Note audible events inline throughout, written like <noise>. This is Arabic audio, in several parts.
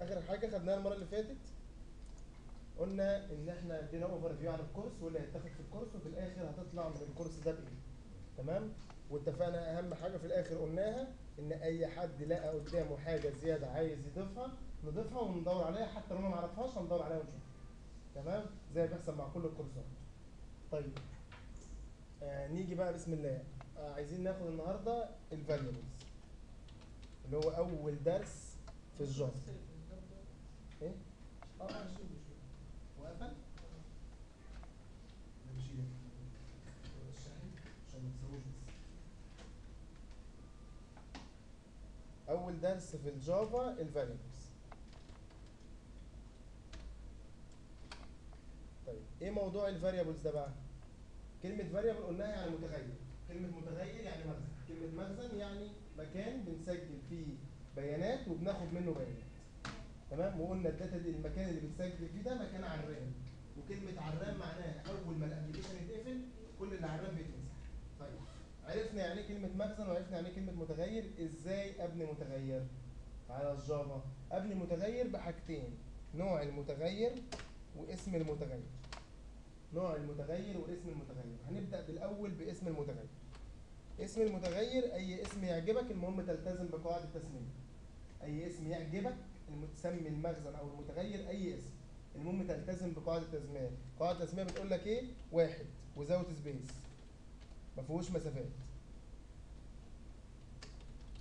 آخر حاجة خدناها المرة اللي فاتت قلنا إن إحنا ادينا overview عن ال course واللي هيتاخد في ال course وفي الآخر هتطلع من ال course ده بإيه. تمام؟ واتفقنا أهم حاجة في الآخر قلناها إن أي حد لقى قدامه حاجة زيادة عايز يضيفها نضيفها وندور عليها حتى لو ما نعرفهاش هندور عليها ونشوفها تمام؟ زي ما بيحصل مع كل الكورسات. طيب. آه نيجي بقى بسم الله. آه عايزين ناخد النهارده ال variables اللي هو أول درس في ال Java. بس أول درس في ال Java ال variables طيب إيه موضوع ال variables ده بقى؟ كلمة variable قلناها يعني متغير. كلمة متغير يعني مخزن. كلمة مخزن يعني مكان بنسجل فيه بيانات وبناخد منه بيانات. تمام؟ وقلنا ال data دي المكان اللي بتسجل فيه ده مكان عرام وكلمة عرام معناها أول ما ال application يتقفل كل اللي ع ال RAM بيتمسح. طيب عرفنا يعني إيه كلمة مخزن وعرفنا يعني إيه كلمة متغير؟ إزاي أبني متغير؟ على ال Java. أبني متغير بحاجتين نوع المتغير واسم المتغير. نوع المتغير واسم المتغير. هنبدأ بالأول باسم المتغير. اسم المتغير أي اسم يعجبك المهم تلتزم بقواعد التسمية أي اسم يعجبك المتسمي المخزن أو المتغير أي اسم. المهم تلتزم بقواعد التسمية. قواعد التسمية بتقول لك إيه؟ واحد without space ما فيهوش مسافات.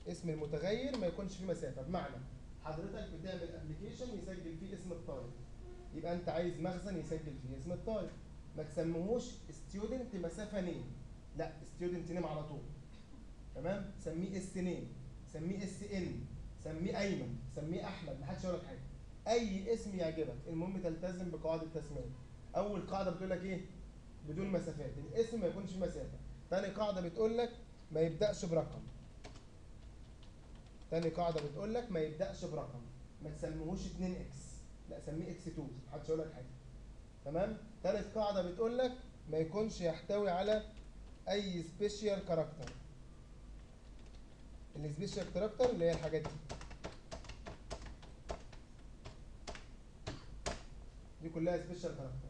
اسم المتغير ما يكونش فيه مسافة. بمعنى حضرتك بتعمل application يسجل فيه اسم الطالب. يبقى أنت عايز مخزن يسجل فيه اسم الطالب. ما تسميهوش student مسافة name لا student name على طول. تمام؟ سميه s name سميه s n سميه أيمن سميه أحمد ما حدش يقول لك حاجة. أي اسم يعجبك المهم تلتزم بقواعد التسمية. أول قاعدة بتقول لك إيه؟ بدون مسافات. الاسم ما يكونش مسافة. تاني قاعدة بتقول لك ما يبدأش برقم. تاني قاعدة بتقول لك ما يبدأش برقم. ما تسميهوش 2 x. لا سميه x 2 محدش يقول لك حاجة. تمام؟ تالت قاعدة بتقول لك ما يكونش يحتوي على أي special character ال special character اللي هي الحاجات دي. دي كلها special character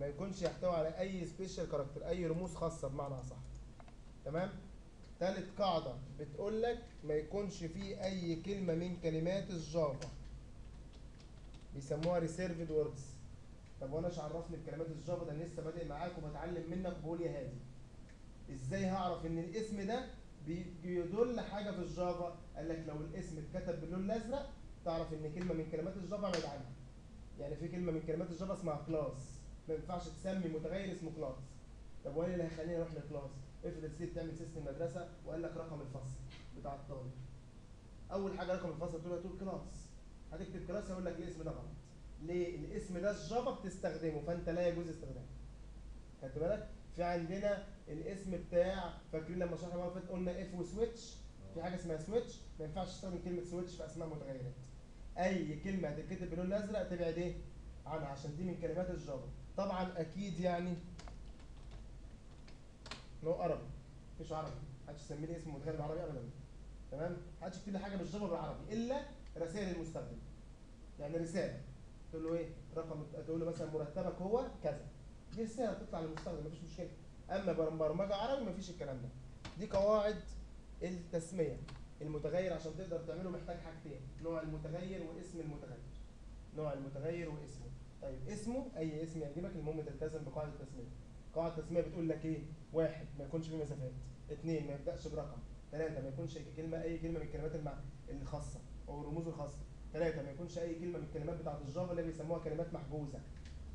ما يكونش يحتوي على أي special character أي رموز خاصة بمعنى أصح. تمام؟ تالت قاعدة بتقول لك ما يكونش فيه أي كلمة من كلمات الجافا. بيسموها reserved words طب وأنا إيش عرفني بكلمات الجافا ده أنا لسه بادئ معاك وبتعلم منك بقول يا هادي. إزاي هعرف إن الاسم ده بي- بيدل حاجة في الجافا؟ قال لك لو الاسم اتكتب باللون الأزرق تعرف إن كلمة من كلمات الجافا أبعد عنها. يعني في كلمة من كلمات الجافا اسمها class ما ينفعش تسمي متغير اسمه class طب وأنا اللي هيخليني أروح ل class افرض سيب بتعمل system مدرسة وقال لك رقم الفصل بتاع الطالب. أول حاجة رقم الفصل تقول تقول class هتكتب class يقول لك الاسم ده غلط؟ ليه الاسم ده الجافا بتستخدمه فأنت لا يجوز استخدامه. خدت بالك؟ في عندنا الاسم بتاع فاكرين لما شرحنا المره قلنا if و switch في حاجة اسمها switch ما ينفعش تستخدم كلمة switch في أسماء متغيرات أي كلمة هتتكتب باللون الأزرق تبعد إيه؟ عنها عشان دي من كلمات الجافا. طبعا أكيد يعني no عربي. مفيش عربي. محدش يسمي لي اسم متغير بالعربي ابدا. تمام؟ محدش يكتب لي حاجة بالجافا بالعربي إلا رسائل المستخدم. يعني رسالة. تقول له إيه؟ رقم تقول له مثلا مرتبك هو كذا. دي رسالة بتطلع للمستخدم مفيش مشكلة. أما بر- برمجة عربي مفيش الكلام ده. دي قواعد التسمية. المتغير عشان تقدر تعمله محتاج حاجتين. نوع المتغير واسم المتغير. نوع المتغير واسمه. طيب اسمه أي اسم يعجبك؟ المهم تلتزم بقاعدة التسمية. قاعدة التسمية بتقول لك إيه؟ واحد ما يكونش فيه مسافات. اثنين ما يبدأش برقم. ثلاثة ما يكونش كلمة أي كلمة من الكلمات المع... الخاصة أو الرموز الخاصة. ثلاثة ما يكونش أي كلمة من الكلمات بتاعة الجافا اللي بيسموها كلمات محجوزة.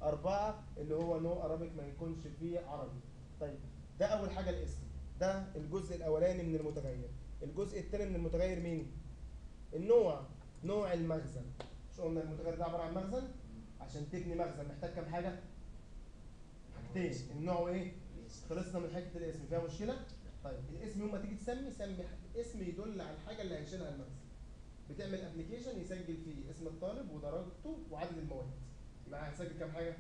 أربعة اللي هو no Arabic ما يكونش فيه عربي. طيب ده أول حاجة الاسم. ده الجزء الأولاني من المتغير. الجزء الثاني من المتغير مين؟ النوع نوع المخزن. مش قلنا المتغير ده عبارة عن مخزن؟ عشان تبني مخزن. محتاج كام حاجة؟ حاجتين. النوع إيه؟ خلصنا من حتة الاسم. فيها مشكلة؟ طيب الاسم يوم ما تيجي تسمي سمي اسم يدل على الحاجة اللي هيشيلها المخزن. بتعمل application يسجل فيه اسم الطالب ودرجته وعدد المواد. يبقى هنسجل كام حاجة؟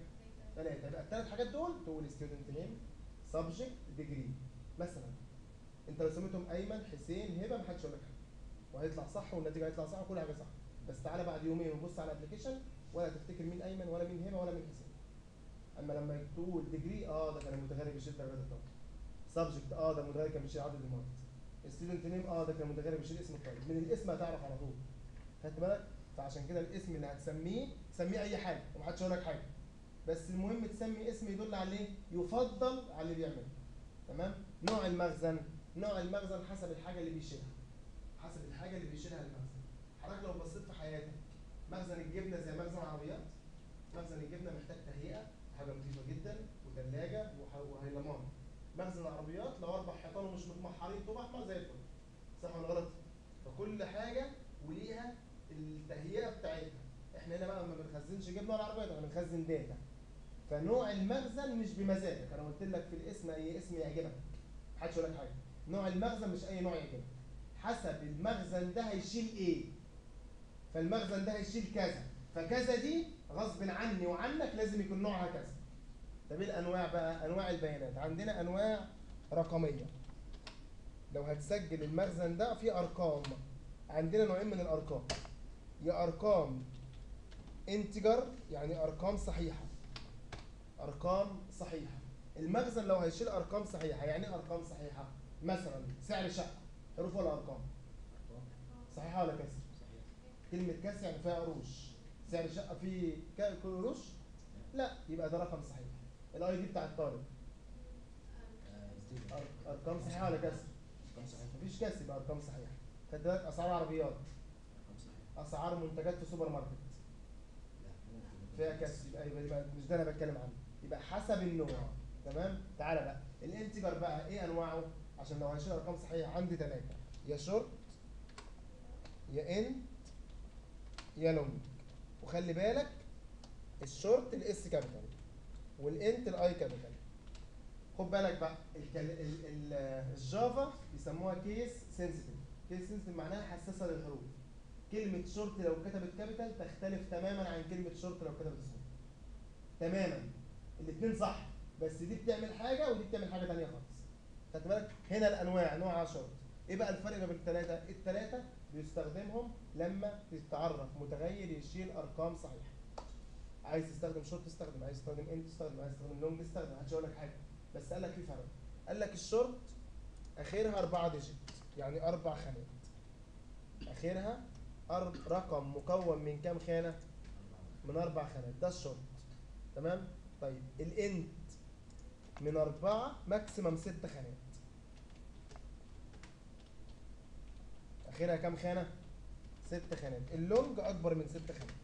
ثلاثة يبقى الثلاث حاجات دول تقول student name subject degree مثلا انت لو سميتهم ايمن حسين هبه ما حدش يقول لك حاجة. وهيطلع صح والنتيجة هيطلع صح وكل حاجة صح. بس تعالى بعد يومين وبص على ال application ولا تفتكر مين ايمن ولا مين هبه ولا مين حسين. اما لما تقول degree آه ده كان المتغير بيشيل درجات الطالب subject آه ده المتغير كان بيشيل عدد المواد student name آه ده كان المتغير بيشيل اسم الطالب من الاسم هتعرف على طول. خدت بالك؟ فعشان كده الاسم اللي هتسميه سميه أي حاجة ومحدش يقول لك حاجة. بس المهم تسمي اسم يدل على إيه يفضل على اللي بيعمله. تمام؟ نوع المخزن نوع المخزن حسب الحاجة اللي بيشيلها. حسب الحاجة اللي بيشيلها المخزن. حضرتك لو بصيت في حياتك مخزن الجبنة زي مخزن عربيات مخزن الجبنة محتاج تهيئة حاجة نظيفة جدا وثلاجه وهيلمان مخزن العربيات لو أربع حيطان ومش متمحرين طوب احمر زي الفل. صح ولا غلط؟ فكل حاجة وليها التهيئة بتاعتها. إحنا هنا بقى ما بنخزنش جبنة ولا عربيات إحنا بنخزن داتا. فنوع المخزن مش بمزاجك. أنا قلت لك في الاسم أي اسم يعجبك. محدش يقول لك حاجة. نوع المخزن مش أي نوع يعجبك حسب المخزن ده هيشيل إيه. فالمخزن ده هيشيل كذا. فكذا دي غصب عني وعنك لازم يكون نوعها كذا. طب إيه الأنواع بقى؟ أنواع البيانات. عندنا أنواع رقمية. لو هتسجل المخزن ده في أرقام. عندنا نوعين من الأرقام. يا أرقام انتجر يعني أرقام صحيحة. أرقام صحيحة. المخزن لو هيشيل أرقام صحيحة يعني إيه أرقام صحيحة؟ مثلا سعر شقه حروف ولا أرقام؟ صحيحة ولا كسر؟ كلمة كسر يعني فيها قروش. سعر شقه فيه قروش؟ لا يبقى ده رقم صحيح. ال ID بتاع الطالب أرقام صحيحة ولا كسر؟ مفيش كسر يبقى أرقام صحيحة. خد بالك أسعار عربيات. أسعار منتجات في سوبر ماركت. فيها كسر يبقى, يبقى, يبقى مش ده أنا بتكلم عنه. يبقى حسب النوع. تمام؟ تعالى بقى. ال integer بقى إيه أنواعه؟ عشان لو هنشيل أرقام صحيحة عندي ثلاثة يا شورت يا int يا long. وخلي بالك الشورت الإس كابيتال والانت الآي كابيتال. خد بالك بقى. الجافا بيسموها case sensitive case sensitive معناها حساسة للحروف. كلمة شورت لو كتبت capital تختلف تماما عن كلمة شورت لو كتبت small تماما. الاثنين صح. بس دي بتعمل حاجة ودي بتعمل حاجة ثانية خالص. خدت بالك؟ هنا الأنواع نوعها شورت إيه بقى الفرق ما بين الثلاثه الثلاثه بيستخدمهم لما تتعرف متغير يشيل أرقام صحيحة. عايز تستخدم شورت تستخدم عايز تستخدم int تستخدم عايز تستخدم long تستخدم محدش هيقول لك حاجة. بس قال لك في فرق. قال لك الشورت أخرها أربعة digit يعني أربع خانات. أخرها رقم مكون من كام خانة؟ من أربع خانات. ده الشورت. تمام؟ طيب ال int من أربعة maximum ست خانات. اخرها كام خانة؟ ست خانات. ال long أكبر من ست خانات.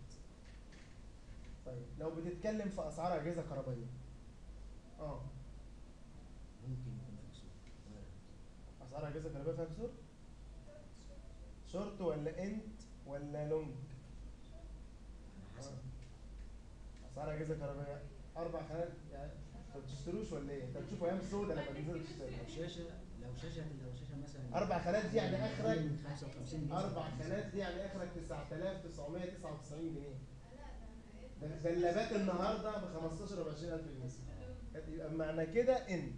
طيب لو بتتكلم في أسعار أجهزة كهربائية. آه. ممكن يكون في كسور. أسعار أجهزة كهربائية فيها كسور؟ شورت ولا int ولا long؟ حسب. أسعار أجهزة كهربائية أربع خانات يعني انت ما بتشتروش ولا إيه؟ أنت بتشوفوا أيام السوداء لما تنزلوا تشتروا لو شاشة لو شاشة لو شاشة مثلا أربع خانات دي يعني آخرك من 55 جنيه أربع خانات دي يعني آخرك 9999 جنيه. اللابات النهارده ب 15 و 20000 جنيه. يبقى معنى كده انت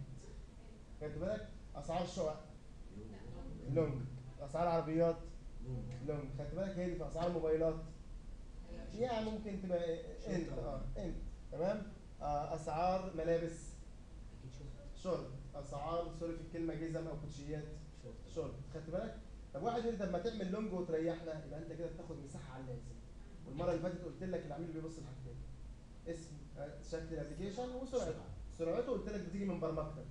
خدت بالك؟ أسعار الشقق. لونج. أسعار عربيات. لونج. خدت بالك؟ هي دي في أسعار موبايلات. يعني ممكن تبقى انت آه انت تمام؟ أسعار ملابس. شورت أسعار sorry في الكلمة جزم أو كوتشيات. شورت خدت بالك؟ طب واحد يقول لي طب ما تعمل long وتريحنا. يبقى أنت كده بتاخد مساحة على اللازم. والمرة اللي فاتت قلت لك العميل بيبص لحاجتين اسم آه، شكل ال application وسرعته. سرعته قلت لك بتيجي من برمجتك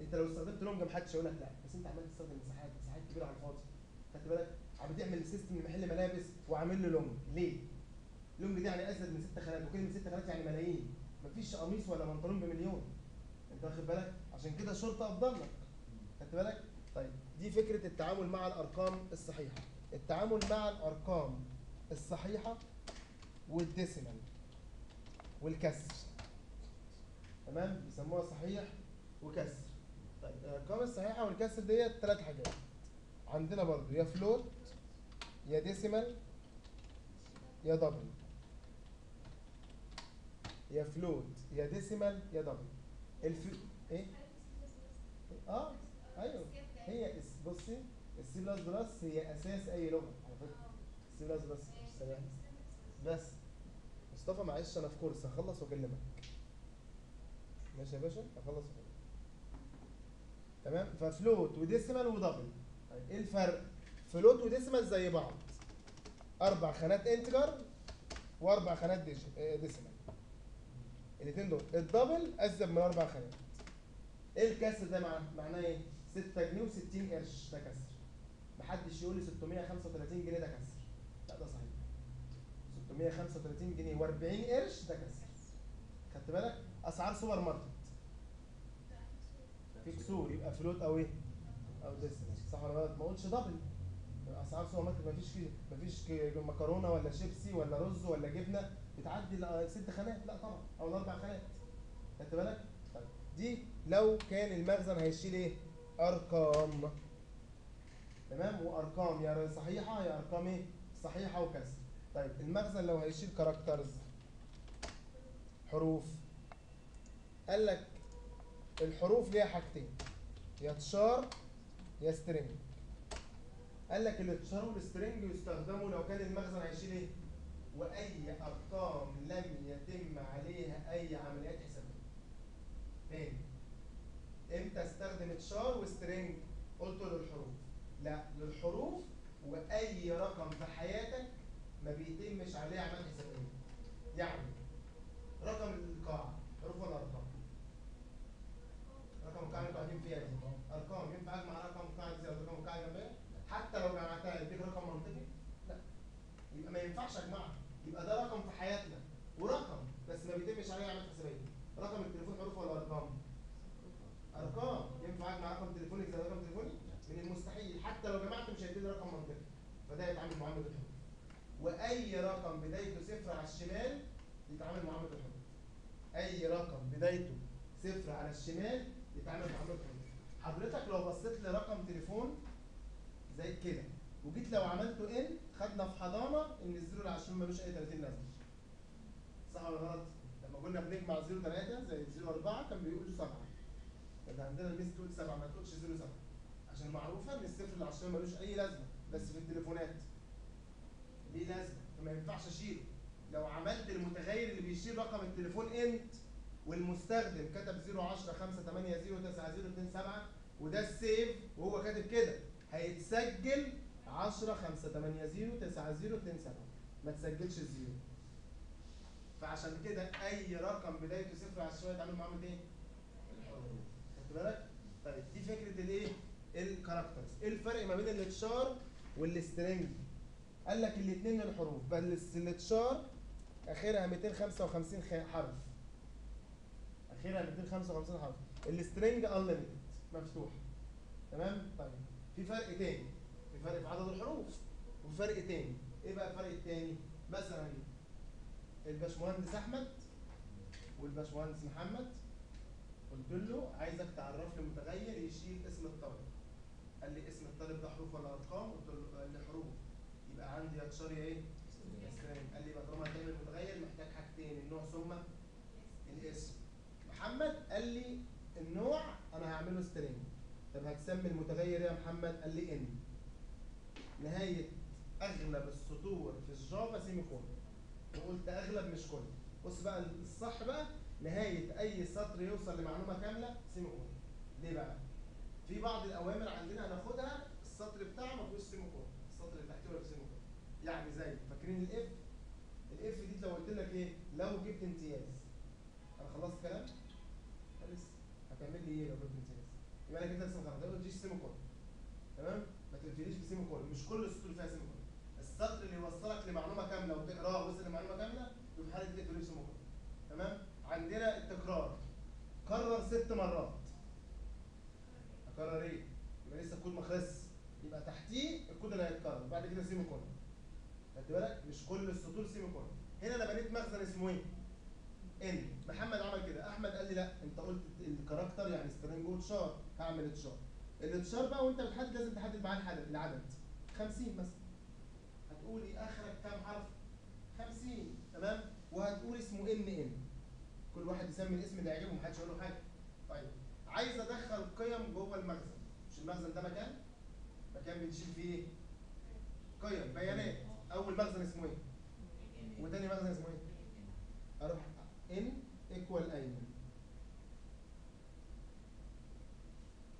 أنت لو استخدمت long محدش هيقول لك لا بس أنت عمال تستخدم مساحات مساحات كبيرة على الفاضي. خدت بالك؟ عم بتعمل system لمحل ملابس وعامل له long. ليه؟ long دي يعني أزيد من ست خانات. وكلمة ست خانات يعني ملايين. مفيش قميص ولا بنطلون بمليون. انت واخد بالك؟ عشان كده شرطه افضل لك خدت بالك؟ طيب دي فكرة التعامل مع الأرقام الصحيحة. التعامل مع الأرقام الصحيحة وال decimal والكسر. تمام؟ بيسموها صحيح وكسر. طيب الأرقام الصحيحة والكسر ديت ثلاث حاجات. عندنا برضو يا float يا decimal يا double يا float يا decimal يا double الف إيه؟ آه أيوه. هي بصي السي بلس بلس هي أساس أي لغة على فكرة. السي بلس بلس بس. مصطفى معلش أنا في كورس هخلص وأكلمك. ماشي يا باشا؟ هخلص وأكلمك. تمام؟ ف float و decimal و double طيب إيه الفرق؟ float و decimal زي بعض. أربع خانات integer وأربع خانات decimal الاثنين دول ال double أزيد من أربع خانات. إيه الكسر ده معناه معناه إيه؟ 6 جنيه و60 قرش ده كسر. محدش يقول لي 635 جنيه ده كسر. لا ده صحيح. 635 جنيه و40 قرش ده كسر. خدت بالك؟ أسعار سوبر ماركت. في كسور يبقى float أو إيه؟ أو decimal صح ولا غلط؟ ما قلتش double. أسعار سوبر ماركت مفيش مفيش مكرونة ولا شيبسي ولا رز ولا جبنة. بتعدي ال- ست خانات؟ لا طبعا. أو الأربع خانات. خدت بالك؟ طيب. دي لو كان المخزن هيشيل إيه؟ أرقام. تمام؟ وأرقام. يا صحيحة؟ يا أرقام إيه؟ صحيحة وكسر طيب. المخزن لو هيشيل characters حروف. قال لك الحروف ليها حاجتين. يا char يا string قال لك ال char وال string يستخدموا لو كان المخزن هيشيل إيه؟ وأي أرقام لم يتم عليها أي عمليات حسابية. تاني إمتى استخدم char و string قلت للحروف. لا للحروف وأي رقم في حياتك ما بيتمش عليه اعمال حسابية. يعني رقم القاعة حروف ولا أرقام؟ رقم القاعة اللي قاعدين فيها دي. أرقام. ينفع أجمع رقم دي ولا رقم القاعه جنبها حتى لو جمعتها يديك رقم منطقي؟ لا. يبقى ما ينفعش أجمعها. يبقى ده رقم في حياتنا. ورقم بس ما بيتمش عليه اعمال حسابيه رقم التليفون حروف ولا أرقام؟ أرقام. ينفع أجمع رقم تليفونك زي رقم تليفوني؟ من المستحيل. حتى لو جمعت مش هيديني رقم منطقي. فده يتعامل معامله الحروف وأي رقم بدايته صفر على الشمال يتعامل معامله الحروف أي رقم بدايته صفر على الشمال يتعامل معامله الحروف حضرتك لو بصيت لرقم تليفون زي كده وجيت لو عملته إن خدنا في حضانة إن الزيرو على الشمال ملوش أي 30 لازمة. صح ولا غلط؟ لما كنا بنجمع 0 3 زي 0 4 كان بيقولوا 7 ده عندنا الميس تقول 7 ما تقولش 0 7 عشان معروفة إن الصفر على الشمال ملوش أي لازمة بس في التليفونات. ليه لازمة فما ينفعش أشيله. لو عملت المتغير اللي بيشيل رقم التليفون إنت والمستخدم كتب 0 10 5 8 0 9 0 2 7 وده السيف وهو كاتب كده هيتسجل 10 5 8 0 9 0 2 7 ما تسجلش ال zero فعشان كده أي رقم بدايته صفر على الشمال يتعامل معامله إيه؟ الحروف خدت بالك؟ طيب دي فكرة الإيه؟ ال characters إيه الفرق ما بين ال char وال string؟ قال لك الاثنين الحروف بس ال char أخرها 255 خ- حرف أخرها 255 حرف ال string unlimited مفتوح تمام طيب في فرق تاني فرق في عدد الحروف وفي فرق تاني. إيه بقى الفرق التاني؟ مثلا الباشمهندس أحمد والباشمهندس محمد قلت له عايزك تعرف لي متغير يشيل اسم الطالب. قال لي اسم الطالب ده حروف ولا أرقام؟ قلت له قال لي حروف. يبقى عندي يا تشار يا إيه؟ قال لي يبقى طالما هتعمل متغير محتاج حاجتين النوع ثم الاسم. محمد قال لي النوع أنا هعمله string طب هتسمي المتغير إيه يا محمد؟ قال لي n نهاية أغلب السطور في ال Java semicolon وقلت أغلب مش كل بص بقى الصح بقى نهاية أي سطر يوصل لمعلومة كاملة semicolon ليه بقى؟ في بعض الأوامر عندنا هناخدها السطر بتاعها ما فيهوش semicolon السطر اللي تحتيه ولا semicolon يعني زي فاكرين ال if ال if دي لو قلت لك إيه؟ لو جبت امتياز. أنا خلصت كلام؟ لسه. هتعمل لي إيه لو جبت امتياز؟ يبقى أنا كده ما خلصت ما تجيش semicolon تمام؟ تقوليش ب semicolon مش كل السطور فيها semicolon السطر اللي يوصلك لمعلومة كاملة وتقراه وصل لمعلومة كاملة يبقى حاله كده تقول semicolon تمام؟ عندنا التكرار. كرر ست مرات. أكرر إيه؟ يبقى لسه الكود ما خلصش. يبقى تحتيه الكود اللي هيتكرر. بعد كده semicolon خدت بالك؟ مش كل السطور semicolon هنا أنا بنيت مخزن اسمه إيه؟ n محمد عمل كده. أحمد قال لي لا أنت قلت ال character يعني string و char هعمل char ال char بقى وانت بتحدد لازم تحدد معاه العدد العدد. 50 مثلا. هتقولي آخرك كام حرف؟ 50 تمام؟ وهتقول اسمه n n كل واحد يسمي الاسم اللي يعجبه محدش يقول له حاجة. طيب. عايز أدخل قيم جوه المخزن. مش المخزن ده مكان؟ مكان بنشيل فيه إيه؟ قيم بيانات. أول مخزن اسمه إيه؟ وتاني مخزن اسمه إيه؟ أروح. n equal ايمن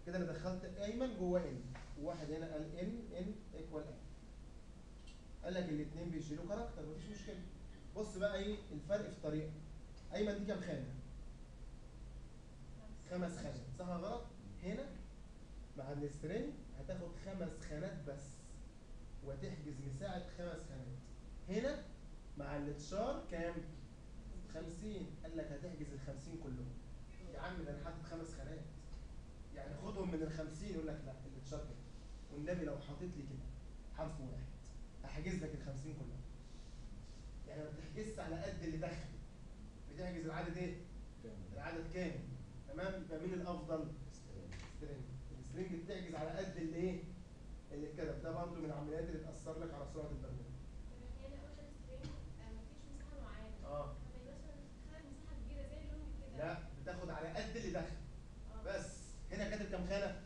كده أنا دخلت ايمن جوه n. وواحد هنا قال n n equal ايمن قال لك الاثنين بيشيلوا character مفيش مشكلة. بص بقى إيه الفرق في الطريقة. ايمن دي كام خانة؟ خمس خانات. صح ولا غلط؟ هنا مع ال string هتاخد خمس خانات بس. وتحجز مساحه خمس خانات. هنا مع ال char كام؟ 50 قال لك هتحجز ال 50 كلهم. يا عم ده أنا حاطط خمس خانات. خدهم من ال 50 يقول لك لا ال char كده والنبي لو حاطط لي كده حرف واحد. هحجز لك ال 50 كلهم. يعني ما بتحجزش على قد اللي دخل بتحجز العدد إيه؟ العدد كامل. تمام؟ يبقى مين الأفضل؟ string ال string بتحجز على قد اللي إيه؟ اللي اتكتب ده برضه من العمليات اللي تأثر لك على سرعة البرنامج يعني اول string مفيش مساحه معينه آه لما يبقى مثلا خد مساحه كبيره زي ال long كده لا بتاخد على قد اللي دخل آه. بس هنا كاتب كام خانه؟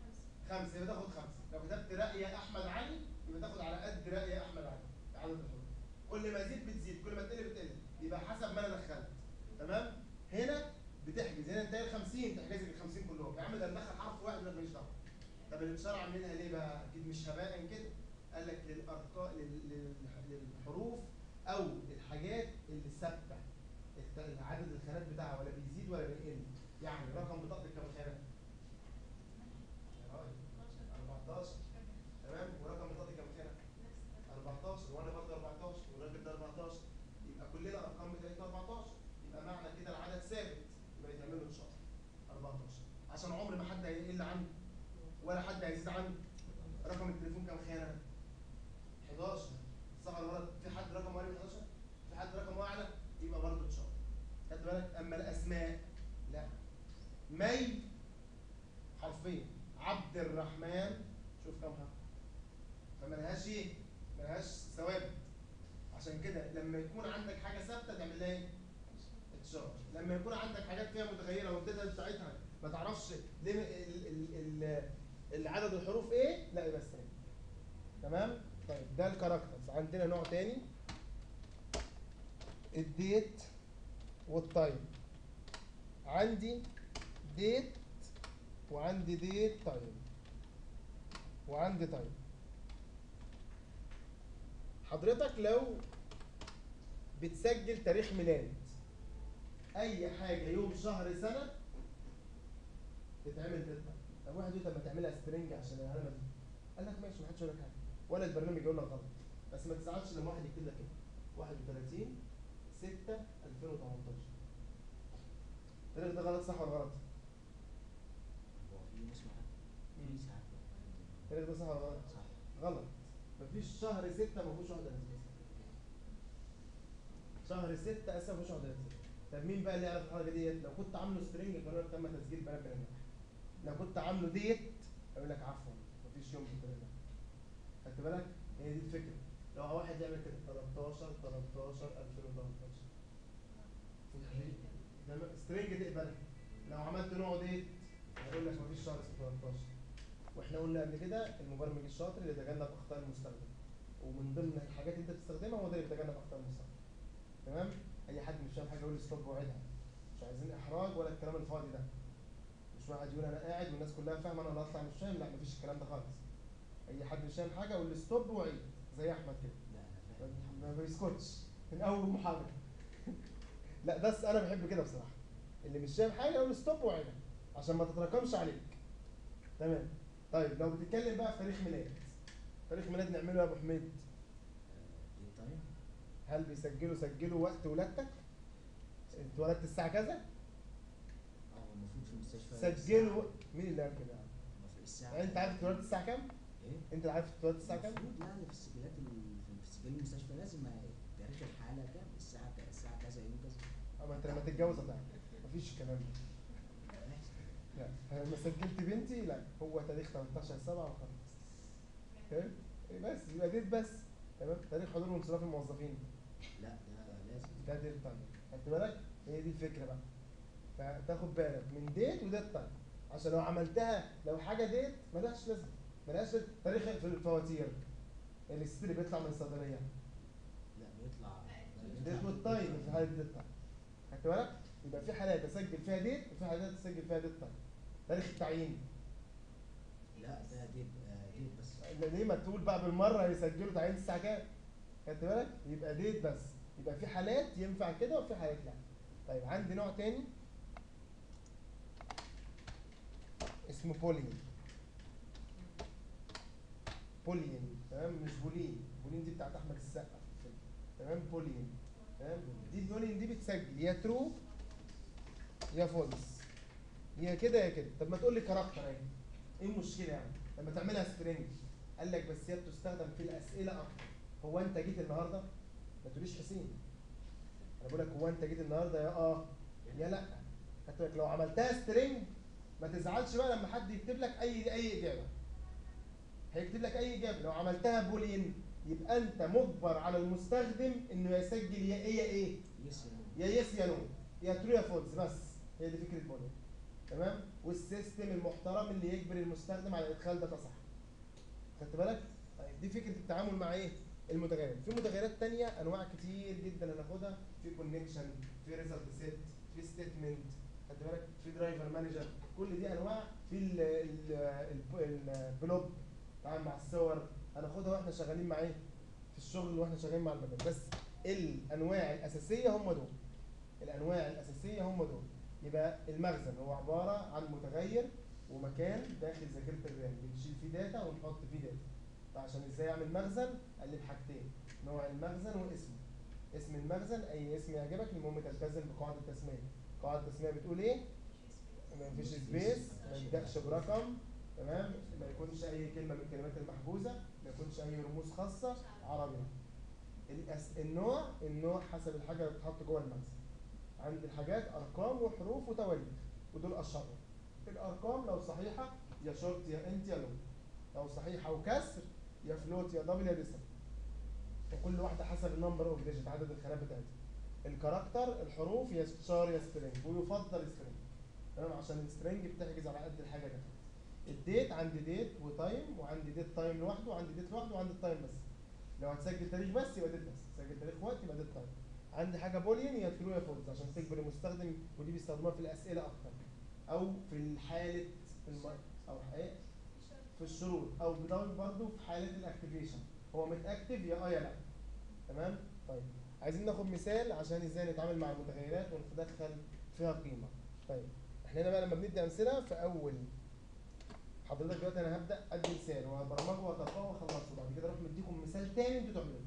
خمسة. خمسه يبقى تاخد خمسه لو كتبت رأي أحمد علي يبقى تاخد على قد رأي أحمد علي. عدد الحروف كل ما زيد بتزيد كل ما تقل بتقل. يبقى حسب ما أنا دخلت. تمام؟ هنا بتحجز. هنا انت ال 50 تحجز ال 50 كلهم. يا عم ده ندخل حرف واحد ولا ماليش دعوة. طب الاشاره عاملينها ليه بقى؟ أكيد مش هباء كده قال لك للارقام لل- لل- للحروف أو الحاجات اللي ثابته الت- عدد الخانات بتاعها ولا بيزيد ولا بيقل يعني رقم بطاقتك كام خانه يا راجل 14 تمام ورقم بطاقتي كام خانه 14 وأنا برضه 14 والراجل ده 14 يبقى كلنا ارقام بتاعتنا 14 يبقى معنى كده العدد ثابت يبقى يتعمل له شهر 14 عشان عمر ما حد هيقل عنه ولا حد هيزيد عنه رقم التليفون كام خانه 11 صح ولا غلط في حد رقمه اعلى من 11 في حد رقمه اعلى يبقى برضه شهر خدت بالك اما الاسماء لا مي حرفين عبد الرحمن شوف كام حرف فملهاش إيه؟ ملهاش ثوابت عشان كده لما يكون عندك حاجة ثابته تعمل لها إيه؟ char لما يكون عندك حاجات فيها متغيره وال data بتاعتها ما تعرفش ليه ال ال ال العدد الحروف إيه؟ لا يبقى استنى تمام؟ طيب ده ال characters عندنا نوع تاني ال date وال time عندي date وعندي date time وعندي time حضرتك لو بتسجل تاريخ ميلاد أي حاجة يوم شهر سنة تتعمل time طب واحد يقول طب ما تعملها string عشان العلامه دي قال لك ماشي ما حدش يقول لك حاجة. ولا البرنامج يقول لك غلط. بس ما تزعلش لما واحد يكتب لك كده. 31 6 2018 التاريخ ده غلط صح ولا غلط؟ التاريخ ده صح ولا غلط؟ صح. غلط. مفيش شهر ستة ما فيهوش واحدة. نزلت شهر ستة أساسا ما فيهوش واحدة نزلت طب مين بقى اللي يعرف الحركة ديت؟ لو كنت عامله سترينج لك تم تسجيل بيانات بيانات. لو كنت عامله date يقول لك عفوا مفيش يوم ده خدت بالك؟ هي دي الفكرة. لو واحد يعمل كده 13 13 2013 لما string تقبلها لو عملت نوع date هيقول لك مفيش شهر اسمه 13 وإحنا قلنا قبل كده المبرمج الشاطر اللي يتجنب أخطاء المستخدم. ومن ضمن الحاجات اللي أنت بتستخدمها هو ده اللي بيتجنب أخطاء المستخدم. تمام؟ أي حد مش فاهم حاجة يقول لي stop وعيدها مش عايزين إحراج ولا الكلام الفاضي ده. مش واحد يقول أنا قاعد والناس كلها فاهمة أنا اللي اطلع مش فاهم لا مفيش الكلام ده خالص. أي حد مش فاهم حاجة يقول لي stop وعيد زي أحمد كده. ما بيسكتش. من أول محاضرة. <laughs> لا بس أنا بحب كده بصراحة. اللي مش فاهم حاجة يقول stop وعيدها عشان ما تتراكمش عليك. تمام؟ طيب لو بتتكلم بقى في تاريخ ميلاد. تاريخ ميلاد نعمله يا أبو حميد؟ هل بيسجلوا سجلوا وقت ولادتك؟ اتولدت الساعة كذا؟ آه المفروض في المستشفى. سجلوا مين اللي قال كده؟ يعني؟ يعني انت عارف اتولدت الساعة كام؟ إيه؟ انت عارف اتولدت الساعة كام؟ المفروض يعني في السجلات ال- في سجل المستشفى لازم تاريخ الحالة كام؟ الساعة ك- الساعة كذا يوم كذا. اما انت لما تتجوز هتعرف. مفيش الكلام ده. لا لما سجلت بنتي لا هو تاريخ 13 7 وخلاص فاهم إيه بس يبقى date بس. تمام؟ تاريخ حضور وانصراف الموظفين. ده date time خدت بالك؟ هي دي الفكرة بقى. فتاخد بالك من date و date time عشان لو عملتها لو حاجة date ملهاش لازمة. ملهاش لازمة. تاريخ في الفواتير. ال receipt اللي بيطلع من الصيدلية. لا بيطلع. ديت والتايم في حالة date time خدت بالك؟ يبقى في حالات اسجل فيها date وفي حالات اسجل فيها date time تاريخ التعيين. لا ده date آه، date بس. ليه ما تقول بقى بالمرة يسجلوا تعيين الساعة كام. خدت بالك؟ يبقى date بس. يبقى في حالات ينفع كده وفي حالات لا. طيب عندي نوع تاني. اسمه boolean boolean تمام؟ مش بولين. بولين دي بتاعت أحمد السقا. تمام؟ boolean تمام؟ دي ال boolean دي بتسجل. يا true يا false يا كده يا كده. طب ما تقول لي character أهي. إيه المشكلة يعني؟ لما تعملها string قال لك بس هي بتستخدم في الأسئلة أكتر. هو أنت جيت النهارده؟ ما تقوليش حسين. أنا بقول لك هو أنت جيت النهارده يا آه يا لأ. خدت بالك لو عملتها string ما تزعلش بقى لما حد يكتب لك أي أي إجابة. هيكتب لك أي إجابة. لو عملتها boolean يبقى أنت مجبر على المستخدم إنه يسجل يا إيه يا إيه. yes يا yes يا no يا true يا false بس. هي دي فكرة boolean. تمام؟ وال system المحترم اللي يجبر المستخدم على إدخال data صح. خدت بالك؟ طيب دي فكرة التعامل مع إيه؟ المتغيرات. في متغيرات تانية أنواع كتير جدا هناخدها. في connection في result set في statement خدت بالك؟ في driver manager كل دي أنواع. في ال- ال- ال- ال blob تعامل مع الصور. هناخدها وإحنا شغالين مع إيه؟ في الشغل وإحنا شغالين مع البرنامج. بس الأنواع الأساسية هم دول. الأنواع الأساسية هم دول. يبقى المخزن هو عبارة عن متغير ومكان داخل ذاكرة ال RAM. بنشيل فيه data ونحط فيه data فعشان إزاي اعمل مخزن؟ قال لي بحاجتين نوع المخزن واسمه اسم المخزن اي اسم يعجبك المهم تلتزم بقواعد التسميه قواعد التسميه بتقول إيه؟ ما فيش space ما يبداش برقم تمام؟ ما يكونش أي كلمة من الكلمات المحجوزة ما يكونش أي رموز خاصة عربي. الأس... النوع النوع حسب الحاجة اللي بتتحط جوه المخزن. عند الحاجات أرقام وحروف وتواريخ ودول أشهرهم. الأرقام لو صحيحة يا شورت يا int يا long. لو صحيحة وكسر يا float يا double يا decimal وكل واحدة حسب ال number of digit عدد الخانات بتاعتها. ال character الحروف يا char يا string. ويفضل string. تمام؟ عشان ال string بتحجز على قد الحاجة ده ال date عندي date و time وعندي date time لوحده وعندي date لوحده وعندي ال time بس. لو هتسجل تاريخ بس يبقى date بس. تسجل تاريخ وقت يبقى date time. عندي حاجة boolean يا true يا false. عشان تجبر المستخدم ودي بيستخدموها في الأسئلة أكتر. أو في حاله الم... أو إيه في الشروط أو بدون برضه في حاله ال activation. هو متأكتف يا آه يا لأ. تمام؟ طيب. عايزين ناخد مثال عشان إزاي نتعامل مع المتغيرات وندخل فيها قيمة. طيب. إحنا هنا بقى لما بندي أمثلة في أول حضرتك دلوقتي أنا هبدأ أدي مثال وهبرمجه وهطبقه وأخلصه. بعد كده أروح مديكم مثال تاني أنتوا تعملوه.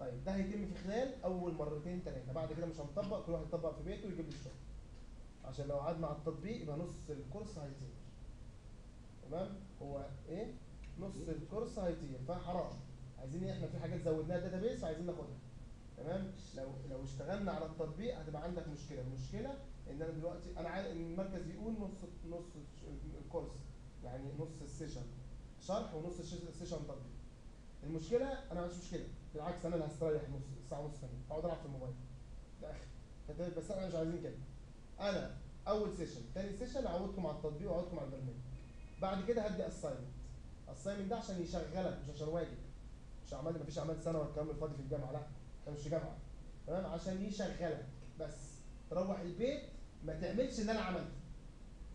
طيب. ده هيتم في خلال أول مرتين ثلاثة بعد كده مش هنطبق كل واحد يطبق في بيته ويجيب لي الشغل. عشان لو قعد مع التطبيق يبقى نص الكورس هيطير تمام؟ هو إيه؟ نص الكورس هيطير فحرام عايزين إحنا في حاجات زودناها database عايزين ناخدها. تمام؟ لو لو اشتغلنا على التطبيق هتبقى عندك مشكلة. المشكلة إن أنا دلوقتي أنا عارف إن المركز بيقول نص نص الكورس يعني نص ال session. شرح ونص ال session تطبيق. المشكلة أنا ما عنديش مشكلة. بالعكس أنا اللي هستريح نص ساعه ونص ثانية أقعد ألعب في الموبايل. بس إحنا مش عايزين كده. أنا أول session تاني session أعودكم على التطبيق وأعودكم على البرنامج. بعد كده هدي assignment assignment ده عشان يشغلك مش عشان واجب. مش اعمال مفيش اعمال سنة ولا الكلام الفاضي في الجامعة لا إحنا مش جامعة. تمام؟ عشان يشغلك بس. تروح البيت ما تعملش اللي أنا عملته.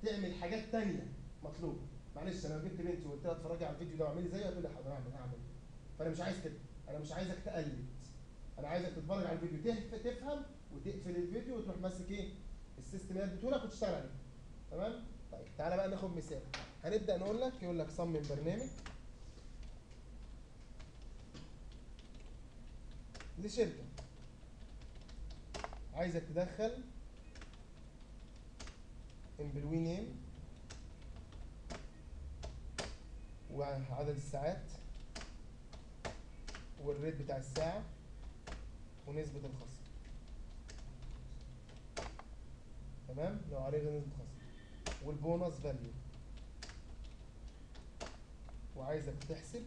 تعمل حاجات تانية مطلوب معلش أنا لو جبت بنتي وقلت لها اتفرجي على الفيديو ده واعملي زيه هتقول لي حاضر هعمل هعمل. فأنا مش عايز كده. أنا مش عايزك تقلد. أنا عايزك تتفرج على الفيديو تف- تفهم وتقفل الفيديو وتروح ماسك إيه؟ السيستم اللي اديته لك وتشتغل. عليه تمام؟ طيب تعالى بقى ناخد مثال. هنبدأ نقول لك يقول لك صمم برنامج. لشركه عايزك تدخل employee name وعدد الساعات وال rate بتاع الساعة ونسبة الخصم. تمام؟ لو عليه نسبة خصم. وال bonus value وعايزك تحسب.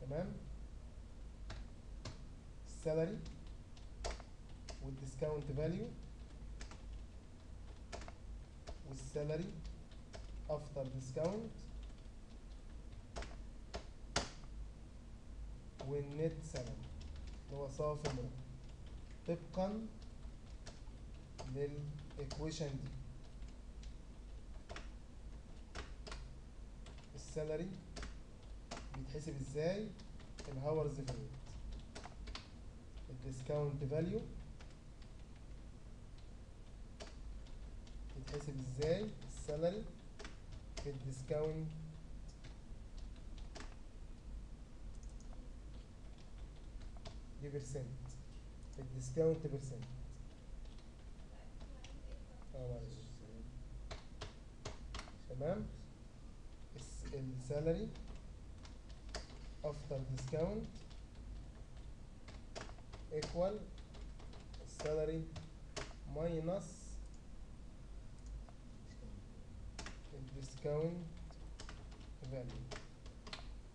تمام؟ السالري والديسكاونت فاليو والسالري افتر ديسكاونت والنت سالري اللي هو صافي طبقا لل equation دي ال salary بيتحسب إزاي؟ ال hours في ال rate ال discount value يتحسب إزاي؟ ال salary في ال discount دي percent ال discount percent آه معلش تمام الس- السالري افتر ديسكاونت ايكوال السالري ماينس الديسكاونت فاليو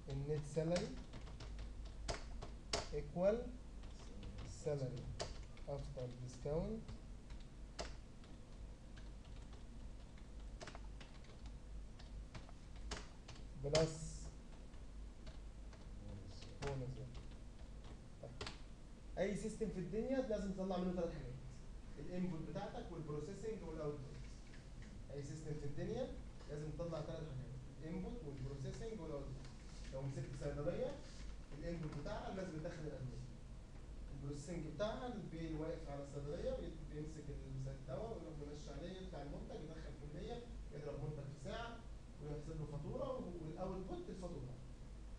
ال net salary equal salary after discount plus طيب. أي system في الدنيا لازم تطلع منه ثلاث حاجات. ال input بتاعتك وال processing وال output أي system في الدنيا لازم تطلع ثلاث حاجات. ال input وال processing وال output لو مسكت صيدلية ال input بتاعها الناس بتدخل الأدوية. ال processing بتاعها اللي واقف على الصيدلية بي- بيمسك الدواء ويروح يمشي عليه يطلع المنتج يدخل كميه يضرب منتج في سعره ويحسب له فاتورة وال output الفاتوره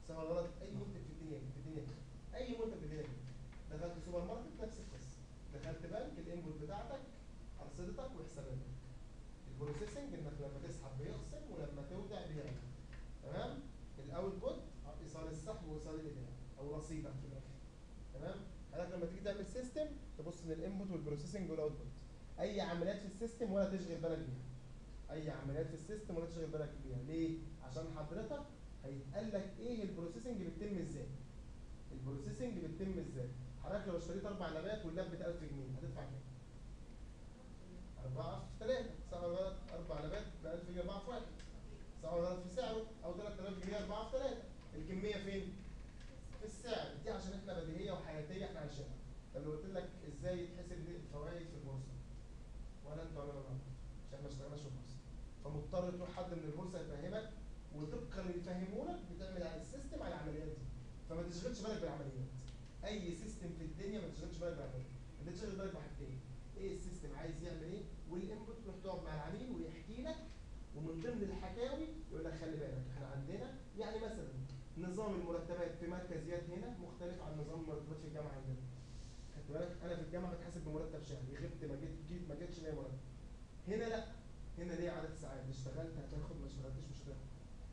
سواء غلط أي منتج في الدنيا في الدنيا. أي منتج في الدنيا. دخلت سوبر ماركت نفس القصة. دخلت بنك ال input بتاعتك أرصدتك وحساباتك. ال processing إنك لما تسحب بيخصم ولما تودع بيعمل تمام؟ ال output إيصال السحب وإيصال الايداع أو رصيدك في الآخر تمام؟ حضرتك لما تيجي تعمل system تبص لل input وال processing وال output أي عمليات في ال system ولا تشغل بالك بيها. أي عمليات في ال system ولا تشغل بالك بيها. ليه؟ عشان حضرتك هيتقال لك إيه ال processing بتتم إزاي. ال processing بتتم إزاي. حضرتك لو اشتريت أربع laptops وال lap ب 1000 جنيه هتدفع كام؟ أربعة في ثلاثة صح ولا غلط؟ أربع laptops ب 1000 جنيه أربعة في واحد. صح ولا غلط في سعره أو 3000 جنيه أربعة في ثلاثة الكمية فين؟ في السعر. دي عشان إحنا بديهية وحياتية إحنا عايشينها. طب لو قلت لك إزاي يتحسب دي الفوائد في البورصة؟ ولا انت ولا أنا. عشان ما اشتغلناش في البورصة. فمضطر تروح حد من البورصة يفهمك وطبقا اللي يفهمه لك بتعمل على ال system على العمليات دي. فما تشغلش بالك بالعمليات. أي system في الدنيا ما تشغلش بالك بالعمليات. انت تشغل بالك بحاجتين إيه ال system؟ عايز يعمل إيه؟ وال input تروح تقعد مع العميل ويحكي لك ومن ضمن الحكاوي يقول لك خلي بالك إحنا عندنا يعني مثلا نظام المرتبات في مركز يات هنا مختلف عن نظام المرتبات في الجامعة عندنا. خدت بالك؟ أنا في الجامعة بتحاسب بمرتب شهري. غبت ما جيت جيت ما جيتش ليا مرتب. هنا لأ. هنا ليه عدد ساعات؟ اشتغلت هتاخد ما اشتغلتش.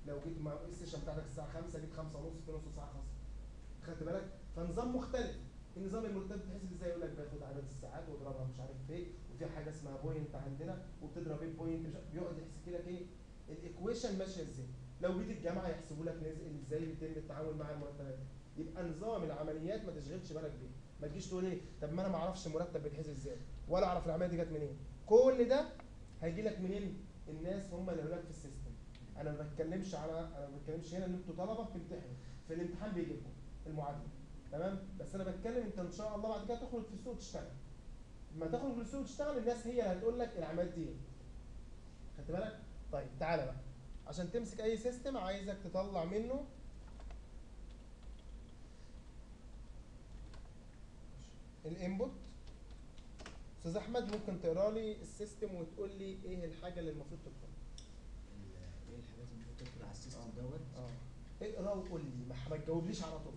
لو جيت مع ال session بتاعتك الساعة 5 جيت 5 ونص في نص ساعه خاصه. خدت بالك؟ فنظام مختلف. النظام المرتب بتحسب إزاي يقول لك باخد عدد الساعات واضربها مش عارف إيه وفي حاجة اسمها point عندنا وبتضرب إيه point بيقعد يحسب لك إيه؟ ال equation ماشية إزاي؟ لو جيت الجامعة يحسبوا لك إزاي بيتم التعامل مع المرتبات يبقى نظام العمليات ما تشغلش بالك بيه. ما تجيش تقول إيه طب ما أنا ما أعرفش المرتب بيتحسب إزاي ولا أعرف العملية دي جت منين. كل ده هيجي لك منين؟ الناس هم اللي هناك في ال system. أنا ما بتكلمش على أنا ما بتكلمش هنا إن أنتوا طلبة بتمتحنوا. في الامتحان بيجي لكم المعادلة. تمام؟ بس أنا بتكلم أنت إن شاء الله بعد كده تخرج في السوق تشتغل. لما تخرج في السوق تشتغل الناس هي اللي هتقول لك العمليات دي. خدت بالك؟ طيب تعالى بقى. عشان تمسك أي system عايزك تطلع منه. ال input أستاذ أحمد ممكن تقرأ لي ال system وتقول لي إيه الحاجة اللي المفروض تدخل ال- إيه الحاجات اللي المفروض تدخل على ال system دوت. آه. اقرا وقول لي ما تجاوبليش على طول.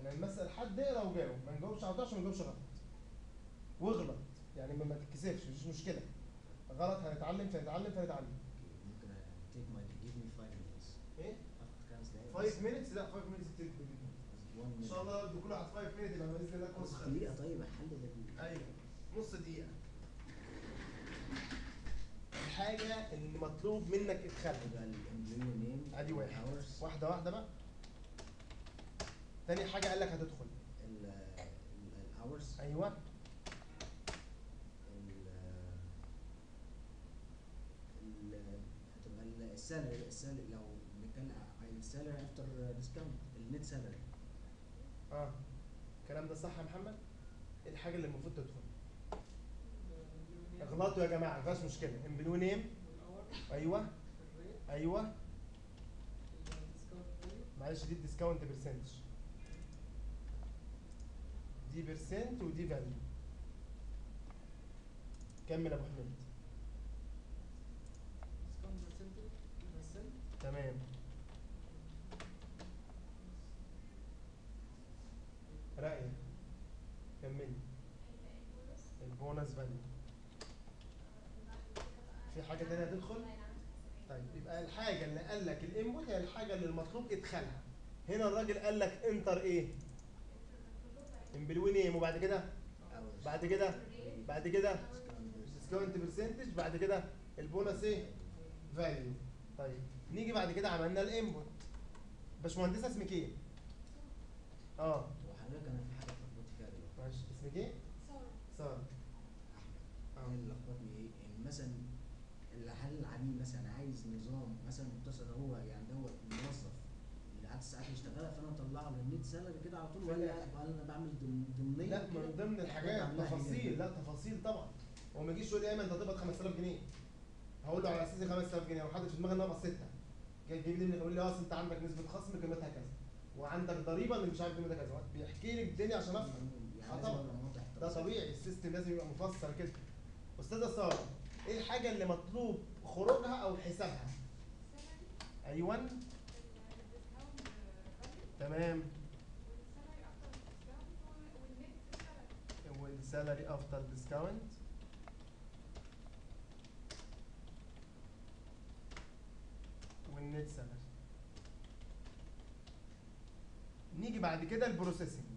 أنا لما أسأل حد اقرا وجاوب ما نجاوبش على طول عشان ما نجاوبش غلط. واغلط. يعني ما ما تتكسفش مش مشكلة. غلط هنتعلم فنتعلم فنتعلم ممكن take my give me 5 minutes. إيه؟ أخد خمس دقايق. 5 minutes لا 5 minutes كتير جدا إن شاء الله كل واحد 5 minutes يبقى بإذن الله course دقيقة طيب احلل أيوه. نص دقيقة. الحاجة المطلوب منك ادخلها يبقى ال employee name أدي واحد. Hours. واحدة واحدة بقى. تاني حاجة قال لك هتدخل. ال hours أيوه. هتبقى ال salary ال salary لو بنتكلم عن ال salary after discount ال net salary آه. الكلام ده صح يا محمد؟ إيه الحاجة اللي المفروض تدخل؟ اغلطوا يا جماعة مفيهاش مشكلة. employee name. أيوه. أيوه. معلش دي ال discount percentage دي percent ودي value كمل يا أبو حميد. تمام. رأي كملي ال bonus value في حاجة تانية هتدخل؟ طيب يبقى الحاجة اللي قال لك ال input هي الحاجة اللي المطلوب ادخالها هنا الراجل قال لك enter إيه؟ employee name وبعد كده. بعد كده؟ بعد كده؟ discount percentage بعد كده البونص إيه؟ value طيب نيجي بعد كده عملنا ال input. باشمهندسة اسمك إيه؟ آه. وحضرتك أنا في حاجة اتلخبطت فيها دلوقتي معلش اسمك إيه؟ سارة. أحمد. آه أنا اللي لخبطني إيه ان مثلا اللي هل العميل مثلا عايز نظام مثلا متصل هو يعني دوت موظف اللي عدد الساعات اللي اشتغلها فأنا اطلع له ال net salary كده على طول ولا. ولا أنا بعمل ضم- ضمنية لا؟ من ضمن الحاجات تفاصيل. لا تفاصيل طبعا هو ما يجيش يقول لي أيمن أنت هتقبض 5000 جنيه هقول له على أساس إيه 5000 جنيه وحاطط في دماغي إن أنا بسيطها جاي جايب لي من يقول لي آه أنت عندك نسبة خصم قيمتها كذا وعندك ضريبة اللي مش عارف قيمتها كذا بيحكي لي الدنيا عشان أفهم لازم طبعا. ده. طبيعي ال system لازم يبقى مفسر كده أستاذة سارة إيه الحاجة اللي مطلوب خروجها أو حسابها. أيوه تمام. وال salary after discount وال net salary. نيجي بعد كده ال processing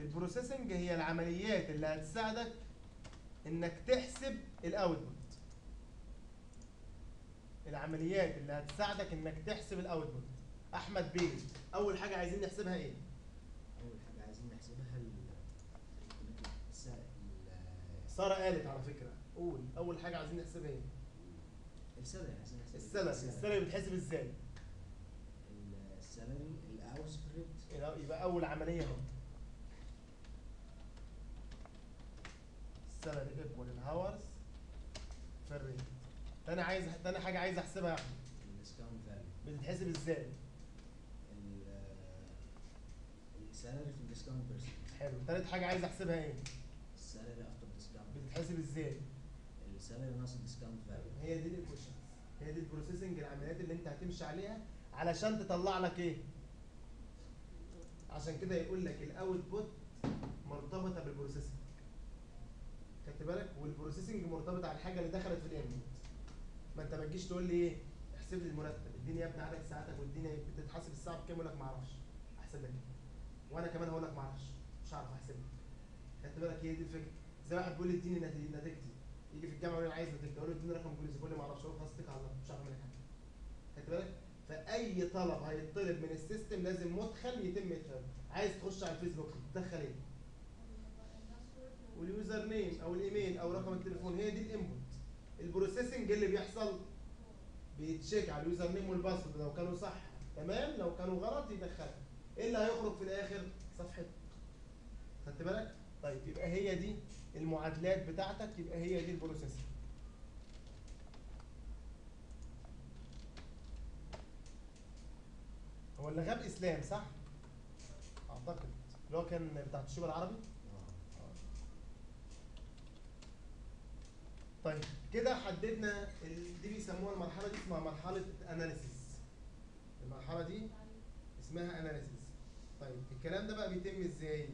ال processing هي العمليات اللي هتساعدك إنك تحسب ال output العمليات اللي هتساعدك إنك تحسب ال output أحمد بيه أول حاجة عايزين نحسبها إيه؟ أول حاجة عايزين نحسبها ال سارة قالت على فكرة. قول أول حاجة عايزين نحسبها إيه؟ ال salary عايزين نحسبها ال salary. ال salary. بتحسب إزاي؟ ال- ال salary ال rate. يبقى- يبقى أول عملية أهو. ال salary equal ال hours في ال rate. تاني عايز تاني حاجة عايز أحسبها يا أحمد. ال discount value. بتتحسب إزاي؟ ال salary في ال discount percent حلو. تالت حاجة عايز أحسبها إيه؟ ال salary after discount بتتحسب إزاي؟ ال salary ناقص ال discount value هي دي ال equations هي دي ال processing العمليات اللي أنت هتمشي عليها علشان تطلع لك إيه؟ عشان كده يقول لك ال output مرتبطة بال processing خدت بالك؟ وال processing مرتبط على الحاجة اللي دخلت في ال input ما أنت ما تجيش تقول لي إيه احسب لي المرتب. اديني يا ابني عدد ساعاتك واديني بتتحاسب الساعة بكام يقول لك ما أعرفش. أحسب لك. وأنا كمان هقول لك ما أعرفش. مش هعرف أحسب لك. خدت بالك؟ هي دي الفكرة. زي واحد بيقول لي اديني نتي- نتيجتي. يجي في الجامعة يقول لي عايز نتيجتي. أقول له اديني رقم كويس. يقول لي ما أعرفش. أقول خلاص اتكل على الله. مش هعرف منك حاجة. خدت بالك؟ فأي طلب هيطلب من ال system لازم مدخل يتم إدخاله. عايز تخش على الفيسبوك تدخل إيه؟ وال user name أو الإيميل أو رقم التليفون هي دي ال input. ال processing اللي بيحصل بي check على ال user name وال password لو كانوا صح تمام؟ لو كانوا غلط يدخلها. إيه اللي هيخرج في الآخر؟ صفحتك خدت بالك؟ طيب يبقى هي دي المعادلات بتاعتك يبقى هي دي ال processing. هو اللي غاب إسلام صح؟ أعتقد. اللي هو كان بتاع الشيب العربي؟ طيب كده حددنا دي بيسموها المرحلة دي اسمها مرحلة analysis المرحلة دي اسمها analysis طيب الكلام ده بقى بيتم إزاي؟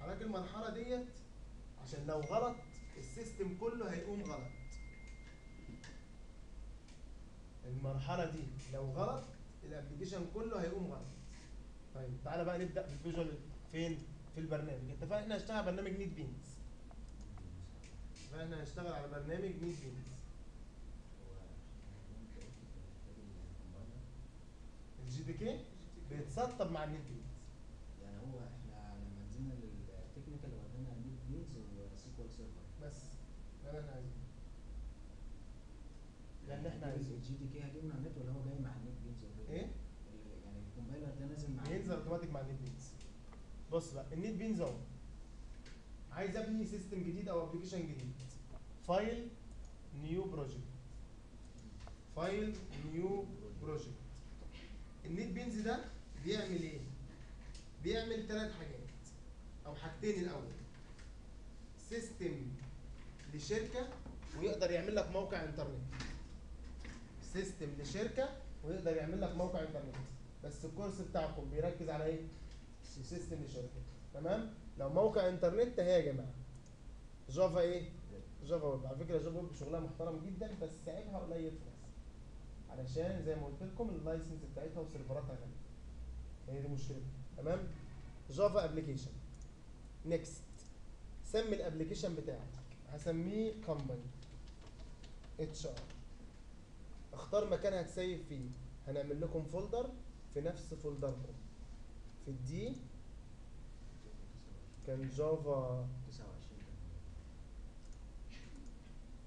حضرتك المرحلة ديت عشان لو غلط ال system كله هيقوم غلط. المرحلة دي لو غلط ال application كله هيقوم غلط. طيب تعالى بقى نبدأ في ال visual فين؟ في البرنامج. اتفقنا على برنامج NetBeans فاحنا هنشتغل على برنامج NetBeans ال JDK بيتسطب مع ال NetBeans يعني هو إحنا لما نزلنا لل technical ودينا NetBeans و SQL Server. بس ده اللي إحنا عايزينه. اللي إحنا عايزينه. ال JDK هجيبه من على النت ولا هو جاي مع بينزل already؟ إيه؟ يعني ال compiler ده نازل مع بينزل اوتوماتيك مع ال NetBeans بص بقى ال NetBeans اهو. عايز ابني system جديد أو ابلكيشن جديد. file new project file new project ال NetBeans ده بيعمل إيه؟ بيعمل ثلاث حاجات. أو حاجتين الأول. system لشركة ويقدر يعمل لك موقع انترنت system لشركة ويقدر يعمل لك موقع انترنت بس ال course بتاعكم بيركز على إيه؟ system لشركة. تمام؟ لو موقع انترنت اهي يا جماعة. Java إيه؟ Java web. على فكرة Java web شغلها محترم جدا بس سعرها قليل في مصر. علشان زي ما قلت لكم ال license بتاعتها وسيرفراتها غالية. هي دي مشكلتها. تمام؟ Java application next سمي ال application بتاعك. هسميه company HR اختار مكان هتسيف فيه. هنعمل لكم folder في نفس folder كم في ال D. كان Java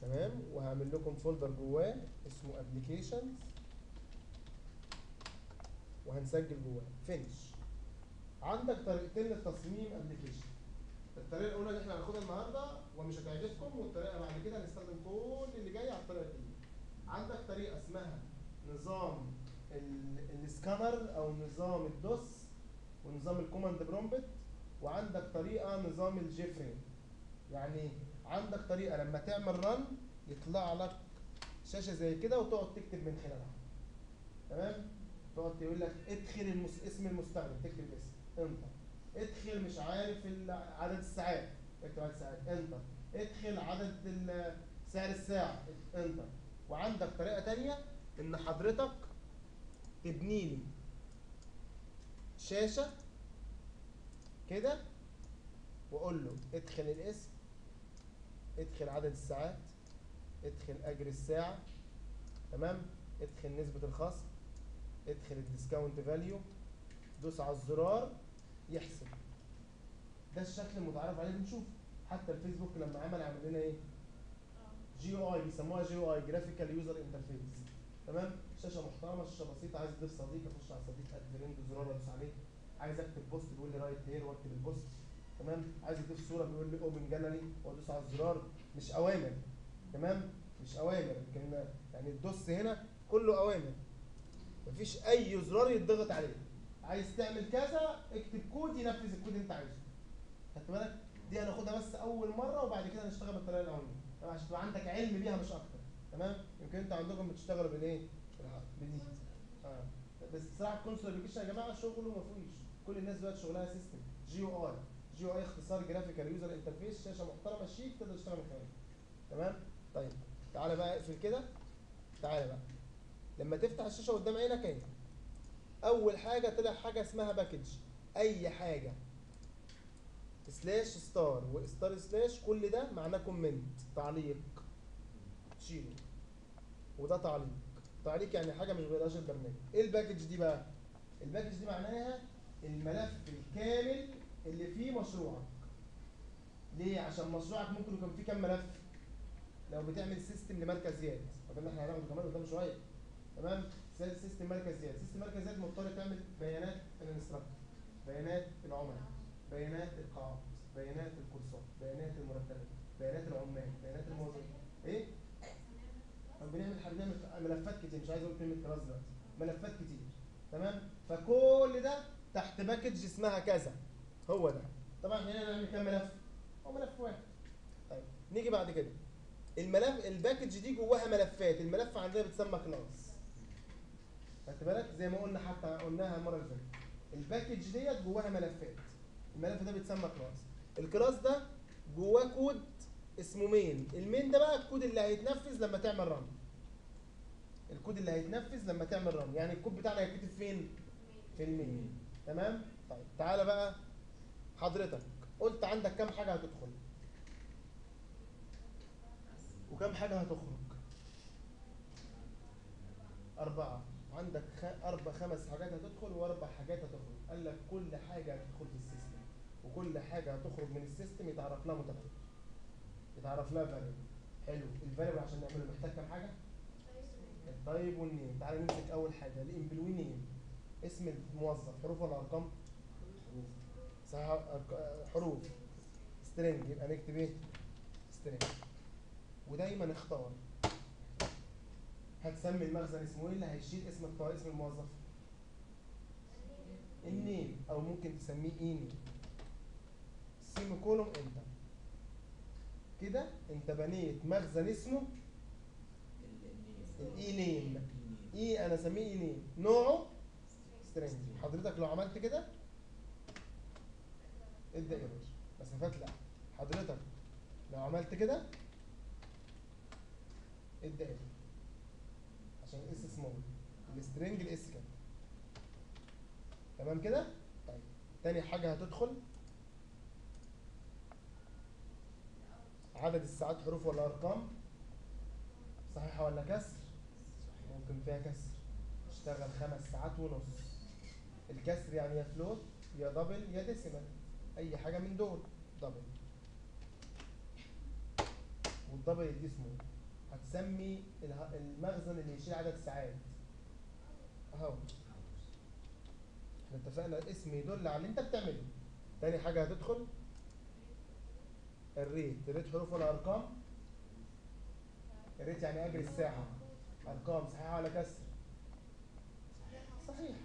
تمام؟ وهعمل لكم folder جواه اسمه applications وهنسجل جواه. finish عندك طريقتين لتصميم application الطريقة الأولى اللي إحنا هناخدها النهارده ومش هتعجبكم والطريقة بعد كده هنستخدم كل اللي جاي على الطريقة دي عندك طريقة اسمها نظام ال- السكانر أو نظام ال DOS ونظام ال command prompt وعندك طريقة نظام ال JFrame يعني إيه؟ عندك طريقة لما تعمل run يطلع لك شاشة زي كده وتقعد تكتب من خلالها. تمام؟ تقعد تقول لك ادخل المس... اسم المستخدم تكتب الاسم enter. ادخل مش عارف عدد الساعات. اكتب عدد الساعات. enter. ادخل عدد سعر الساعة. enter. وعندك طريقة تانية إن حضرتك تبني لي شاشة كده واقول له ادخل الاسم ادخل عدد الساعات ادخل أجر الساعة تمام؟ ادخل نسبة الخصم ادخل ال discount value دوس على الزرار يحسب. ده الشكل المتعارف عليه بنشوفه حتى الفيسبوك لما عمل عمل لنا إيه؟ جي أو آي بيسموها جي أو آي جرافيكال يوزر انترفيس تمام؟ شاشة محترمة شاشة بسيطة. عايز اضيف صديق أخش على الصديق add زرار أدوس عليه. عايز أكتب post بيقول لي write here وأكتب ال post تمام؟ عايز اضيف صورة بيقول لي open gallery وادوس على الزرار مش أوامر. تمام؟ مش أوامر يمكن يعني ال DOS هنا كله أوامر. مفيش أي زرار يتضغط عليه. عايز تعمل كذا اكتب كود ينفذ الكود اللي انت عايزه. خدت بالك؟ دي هناخدها بس أول مرة وبعد كده نشتغل بالطريقة الاولانيه طبعا عشان تبقى عندك علم بيها مش أكتر. تمام؟ يمكن أنتوا عندكم بتشتغلوا بالايه بدي آه. بس بصراحه ال console application يا جماعة شغله ما فيهوش. كل الناس دلوقتي شغلها سيستم جي أو اي جي أو اي اختصار graphical user interface شاشة محترمة شيك تقدر تشتغل من خلالها. تمام؟ طيب تعالى بقى اقفل كده. تعالى بقى. لما تفتح الشاشة قدام عينك اهي. أول حاجة طلع حاجة اسمها package أي حاجة. slash star و star slash كل ده معناه comment تعليق. شيله وده تعليق. تعليق يعني حاجة مش بيقراش البرنامج. إيه ال package دي بقى؟ ال package دي معناها الملف الكامل اللي فيه مشروعك. ليه؟ عشان مشروعك ممكن يكون فيه كام ملف. لو بتعمل system لمركزيات وده إحنا هناخده كمان قدام شوية. تمام؟ system مركزيات system مركزيات مضطر تعمل بيانات ال instructor بيانات العملاء بيانات القاعات بيانات الكورسات بيانات المرتبات بيانات العمال بيانات الموظفين. إيه؟ طب بنعمل حاجة بنعمل ملفات كتير. مش عايز أقول كلمة class دلوقتي. ملفات كتير. تمام؟ فكل ده تحت package اسمها كذا. هو ده. طبعا هنا نعمل كام ملف؟ هو ملف واحد. طيب نيجي بعد كده. الملف ال package دي جواها ملفات. الملف عندنا بتسمى class. خدت بالك؟ زي ما قلنا حتى قلناها المرة اللي فاتت. ال package ديت جواها ملفات. الملف ده بيتسمى class. ال class ده جواه كود اسمه main ال main ده بقى الكود اللي هيتنفذ لما تعمل run الكود اللي هيتنفذ لما تعمل run يعني الكود بتاعنا هيتكتب فين؟ في ال main تمام؟ طيب تعالى بقى حضرتك قلت عندك كام حاجة هتدخل؟ وكم حاجة هتخرج؟ أربعة. عندك خ... أربع خمس حاجات هتدخل وأربع حاجات هتخرج. قال لك كل حاجة هتدخل في ال system. وكل حاجة هتخرج من ال system يتعرف لها متغير يتعرف لها variable حلو. ال variable عشان نعمله محتاج كام حاجة؟ طيب وال name. تعالى نمسك أول حاجة. ال employee name اسم الموظف حروف ولا أرقام؟ صح حروف string يبقى نكتب إيه؟ string ودايما اختار. هتسمي المخزن اسمه إيه؟ اللي هيشيل اسم الط- اسم الموظف. ال name أو ممكن تسميه e name semicolon انت كده أنت بنيت مخزن اسمه ال e name e أنا أسميه e name نوعه؟ string حضرتك لو عملت كده ادى error مسافات لا حضرتك لو عملت كده ادى error عشان ال S small ال string ال S كده تمام كده؟ طيب. تاني حاجة هتدخل. عدد الساعات حروف ولا أرقام؟ صحيحة ولا كسر؟ ممكن فيها كسر. اشتغل خمس ساعات ونص. الكسر يعني يا float يا double يا decimal أي حاجة من دول. double وال double دي اسمه هتسمي اله- المخزن اللي يشيل عدد ساعات. أهو. إحنا اتفقنا الاسم يدل على اللي أنت بتعمله. تاني حاجة هتدخل؟ الريت. الريت حروف ولا أرقام؟ الريت يعني أجر الساعة. أرقام. صحيحة ولا كسر؟ صحيحة.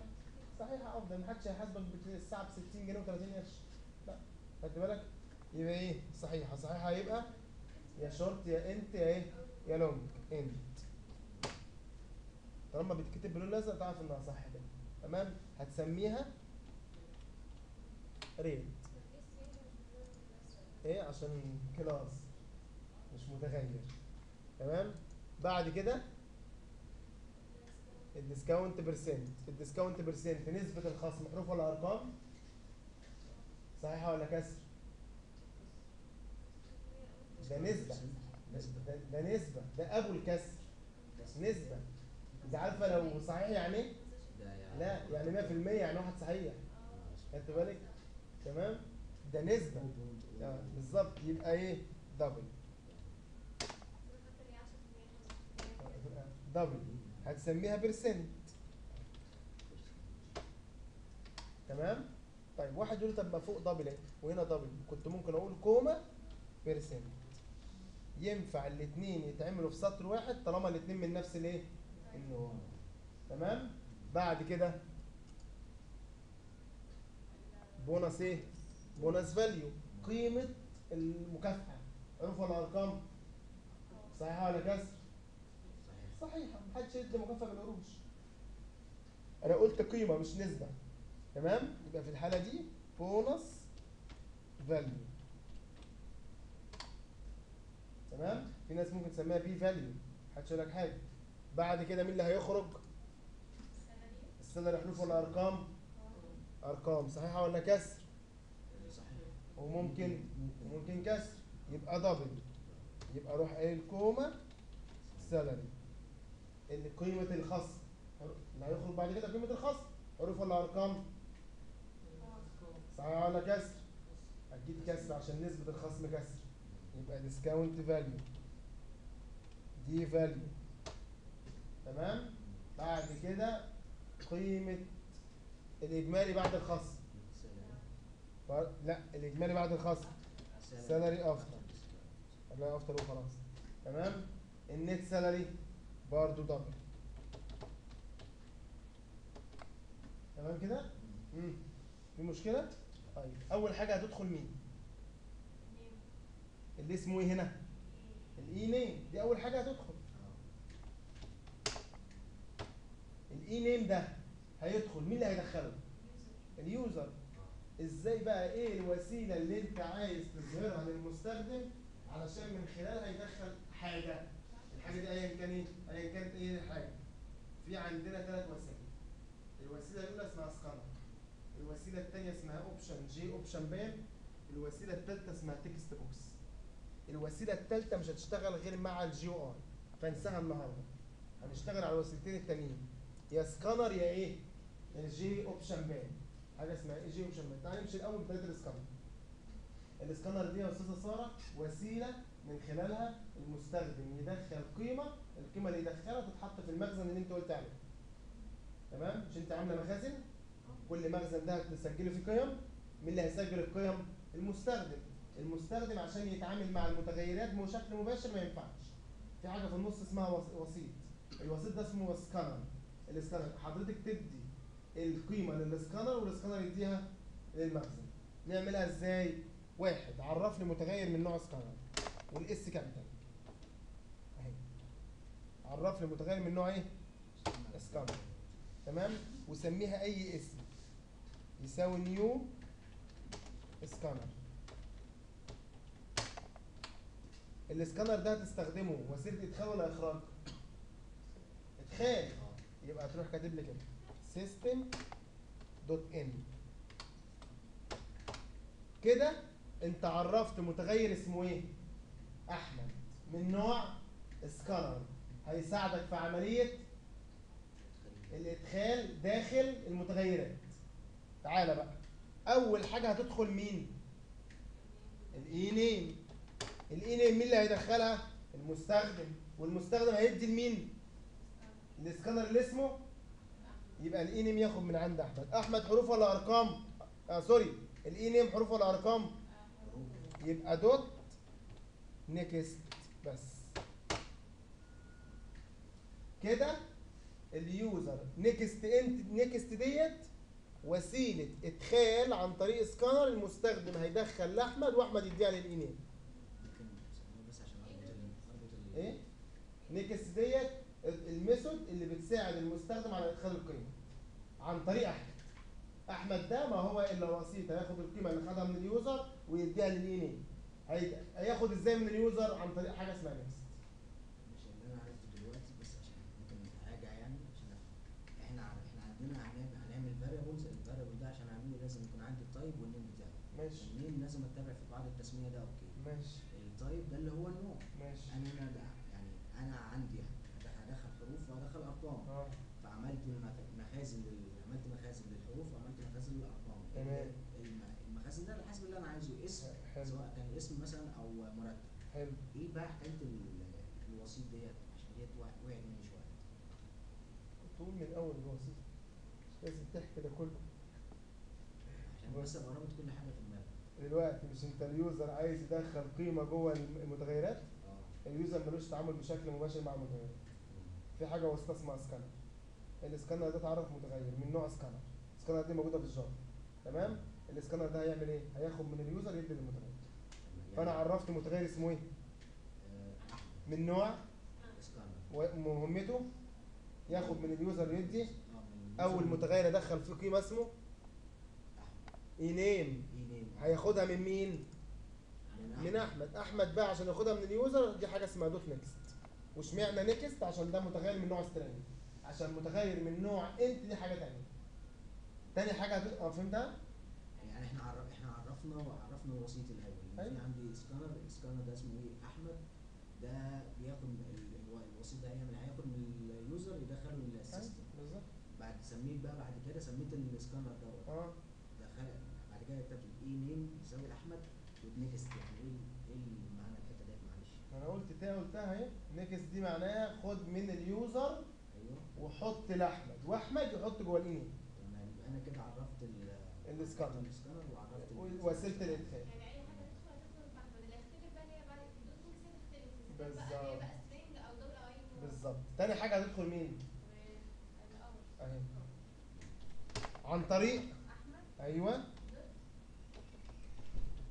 صحيحة. أفضل. محدش هيحاسبك بالساعة ب 60 جنيه و30 قرش. خدت بالك؟ يبقى إيه؟ صحيحة. صحيحة يبقى يا شورت يا إنت يا إيه؟ يا long. int. طالما بتكتب باللون الأزرق تعرف إنها صح كده. تمام؟ هتسميها rate إيه؟ عشان class مش متغير. تمام؟ بعد كده ال discount percent ال discount percent نسبة الخصم حروف ولا أرقام؟ صحيحة ولا كسر؟ ده نسبة. ده, ده نسبة. ده أبو الكسر. نسبة. أنت عارفة لو صحيح يعني إيه؟ لا يعني 100% يعني واحد صحيح. خدت بالك؟ تمام؟ ده نسبة. آه، بالظبط. يبقى إيه؟ double double هتسميها percent تمام؟ طيب واحد يقول لي طب ما فوق double اهي وهنا double كنت ممكن أقول comma percent ينفع الاثنين يتعملوا في سطر واحد طالما الاثنين من نفس الإيه؟ النوع. تمام؟ بعد كده بونص إيه bonus value قيمة المكافأة. حروف ولا ارقام صحيحة ولا كسر صحيحة محدش يدي مكافأة بالقروش أنا قلت قيمة مش نسبة. تمام؟ يبقى في الحالة دي bonus value تمام؟ في ناس ممكن تسميها b value محدش يقول لك حاجة. بعد كده مين اللي هيخرج؟ ال salary حروف ولا أرقام؟ أرقام. صحيحة ولا كسر؟ وممكن وممكن كسر. يبقى double يبقى روح قايل comma salary اللي قيمة الخصم اللي هيخرج بعد كده قيمة الخصم حروف ولا أرقام؟ صحيح ولا كسر؟ أكيد كسر عشان نسبة الخصم كسر يبقى discount value d value تمام؟ بعد كده قيمة الإجمالي بعد الخصم لا الإجمالي بعد الخصم salary after لا after وخلاص تمام؟ ال net salary برضو double تمام كده؟ في مشكلة؟ طيب أول حاجة هتدخل مين؟ اللي اسمه إيه هنا؟ ال e name دي أول حاجة هتدخل. ال e name ده هيدخل مين اللي هيدخله؟ ال user. إزاي بقى؟ إيه الوسيلة اللي أنت عايز تظهرها للمستخدم علشان من خلالها يدخل حاجة؟ الحاجة دي ايا كان إيه؟ ايا كانت إيه الحاجة؟ في عندنا ثلاث وسائل. الوسيلة الأولى اسمها سكانر. الوسيلة الثانية اسمها option J option pane الوسيلة الثالثه اسمها text box الوسيلة الثالثه مش هتشتغل غير مع ال GUI فانساها النهارده. هنشتغل على الوسيلتين التانيين. يا سكانر يا إيه؟ ال J option pane حاجة اسمها إيه؟ J option pane تعالى نمشي الأول بثلاثه ال scanner ال scanner دي يا أستاذة سارة وسيلة من خلالها المستخدم يدخل قيمة. القيمة اللي يدخلها تتحط في المخزن اللي أنت قلت عليه. تمام؟ مش أنت عاملة مخازن؟ كل مخزن ده هتسجله فيه قيم؟ مين اللي هيسجل القيم المستخدم. المستخدم عشان يتعامل مع المتغيرات بشكل مباشر ما ينفعش. في حاجة في النص اسمها وس- وسيط. الوسيط ده اسمه scanner ال scanner حضرتك تدي القيمة لل scanner وال scanner يديها للمخزن. نعملها إزاي؟ واحد عرف لي متغير من نوع scanner وال S capital اهي. عرف لي متغير من نوع إيه؟ سكانر تمام؟ وسميها أي اسم يساوي new scanner السكانر ده هتستخدمه وسيلة إدخال ولا اخراج ادخال. يبقى هتروح كاتب لي كده. system dot in كده انت عرفت متغير اسمه إيه؟ أحمد. من نوع سكانر هيساعدك في عملية الإدخال داخل المتغيرات تعالى بقى. أول حاجة هتدخل مين؟ ال e name ال e name مين اللي هيدخلها؟ المستخدم. والمستخدم هيدي لمين؟ السكانر اللي اسمه؟ يبقى ال e name ياخد من عند أحمد. أحمد حروف ولا أرقام؟ آه sorry. ال e name حروف ولا أرقام؟ يبقى dot next بس. كده ال user. next int next دي وسيلة إدخال عن طريق سكانر المستخدم. هيدخل لأحمد وأحمد يديها ال- إيه؟ next دي ال- ال method اللي بتساعد المستخدم على إدخال القيمة. عن طريق أحمد. أحمد ده ما هو إلا وسيط هياخد القيمة اللي خدها من ال user ويديها لل e name. هي- هياخد إزاي من ال user؟ عن طريق حاجة اسمها next مش اللي أنا عرفته دلوقتي بس عشان ممكن اراجع يعني عشان أفهم. إحنا ع- إحنا عندنا هنعمل هنعمل variables ال variable ده عشان اعمله لازم يكون عندي ال type وال name بتاعه ماشي ال name لازم اتبع في قاعدة التسميه ده أوكي ماشي ال type ده اللي هو النوع ماشي أنا هنا ده يعني أنا عندي هد- هدخل حروف وهدخل ارقام آه فعملت المخ- مخازن لل... عملت مخازن للحروف وعملت مخازن للارقام تمام. الم- المخازن ده على حسب اللي أنا عايزه اسم حلو سواء كان اسم مثلا أو مرتب. حلو. إيه بقى حكاية ال- الوسيط ديت؟ عشان ديت وقع- وقعت مني شوية. تقول من اول الوسيط. مش لازم تحكي ده كله. عشان بس أبقى رابط كل حاجة في دماغي. دلوقتي مش أنت ال user عايز يدخل قيمة جوه المتغيرات؟ آه. ال user ملوش تعامل بشكل مباشر مع المتغيرات. في حاجة وسيطه اسمها scanner ال scanner ده تعرف متغير من نوع scanner ال scanner دي موجودة في ال Java. تمام؟ السكانر ده هيعمل إيه؟ هياخد من ال user يدي للمتغير. يعني- فأنا عرفت متغير اسمه إيه؟ آه، من نوع ومهمته ياخد من ال user يدي. من أول متغير ادخل فيه قيمة اسمه name هياخدها من مين؟ من من أحمد. أحمد. بقى عشان ياخدها من ال user دي حاجة اسمها dot next. واشمعنى next؟ عشان ده متغير من نوع string. عشان متغير من نوع int دي حاجة تانية. تاني حاجة آه فهمتها؟ يعني إحنا عرف إحنا عرفنا وعرفنا الوسيط الأول إن أيوة. في عندي scanner ال scanner ده اسمه إيه؟ أحمد. ده بياخد ال- الو- الوسيط ده هيعمل هياخد من ال user يدخله لل system بالظبط. بعد سميت بقى بعد كده سميت السكانر دوت. آه. دخل بعد كده كتبت ال E name يساوي أحمد و next يعني إيه إيه المعنى الحتة ديت؟ معلش. أنا قلت تاني قلتها أهي؟ next دي معناها خد من ال user أيوه. وحط لأحمد وأحمد يحط جوه الإيميل. تمام. يبقى أنا كده عرفت ال السكانر. وسيلة الإدخال. بالظبط. بالظبط تاني حاجة هتدخل مين. اهي عن طريق؟ احمد أيوه.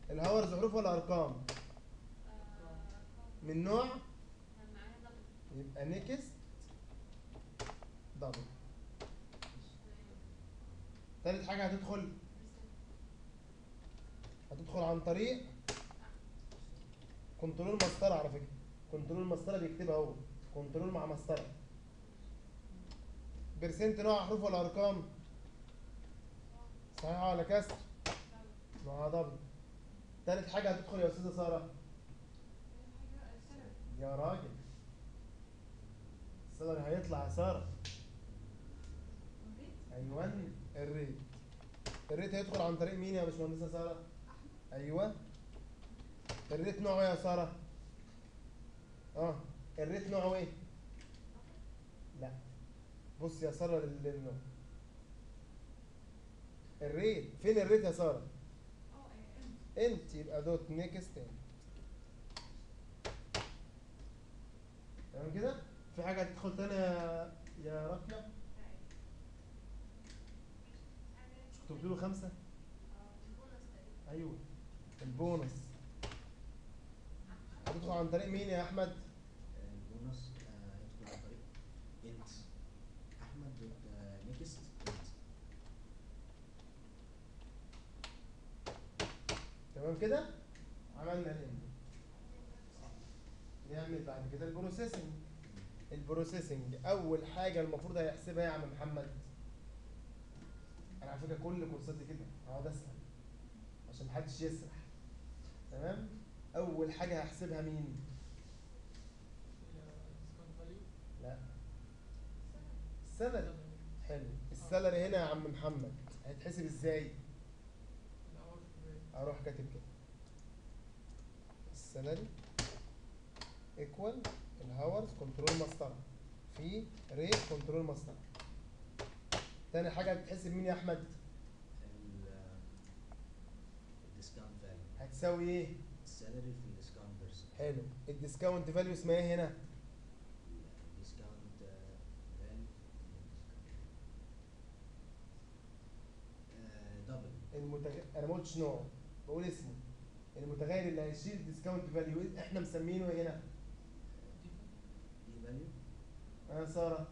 الهاورز حروف ولا ارقام من نوع؟ يبقى next double تالت حاجة هتدخل. هتدخل عن طريق control مسطره على فكرة. control مسطره بيكتبها هو. control مع مسطره percent نوع حروف ولا أرقام؟ صحيحة ولا كسر؟ مع double تالت حاجة هتدخل يا أستاذة سارة. يا راجل. ال salary هيطلع يا سارة. أيوه ال rate. ال rate هيدخل عن طريق مين يا باشمهندسة سارة؟ أيوه. ال rate نوعه يا سارة؟ آه. ال rate نوعه إيه؟ لا. بص يا سارة لل- للنوع. ال rate. فين ال rate يا سارة؟ آه إيه، إيه. int يبقى dot next int تمام كده؟ في حاجة هتدخل تاني يا يا مش كنت قلت له خمسة؟ أيوه. البونص. هتدخل عن طريق مين يا أحمد؟ البونص آه، يدخل عن طريق int. أحمد dot آه، next تمام كده؟ عملنا الام نعمل بعد كده ال processing. ال processing أول حاجة المفروض هيحسبها يا عم محمد أنا على فكرة كل كورساتي كده هقعد أسأل عشان محدش يسرح. تمام؟ أول حاجة هحسبها مين؟ لا. ال salary. حلو. ال salary هنا يا عم محمد. هيتحسب إزاي؟ أروح كاتب كده. ال salary equal ال hours control مسطره في rate control مسطره تاني حاجة بتحسب مين يا أحمد؟ ال- ال discount value هتساوي إيه؟ ال salary في ال discount percent حلو. ال discount value اسمها إيه هنا؟ ال discount value double المتغ... أنا ما قلتش نوعه بقول اسمه. المتغير اللي هيشيل ال discount value إحنا مسمينه إيه هنا؟ D value أنا سارة.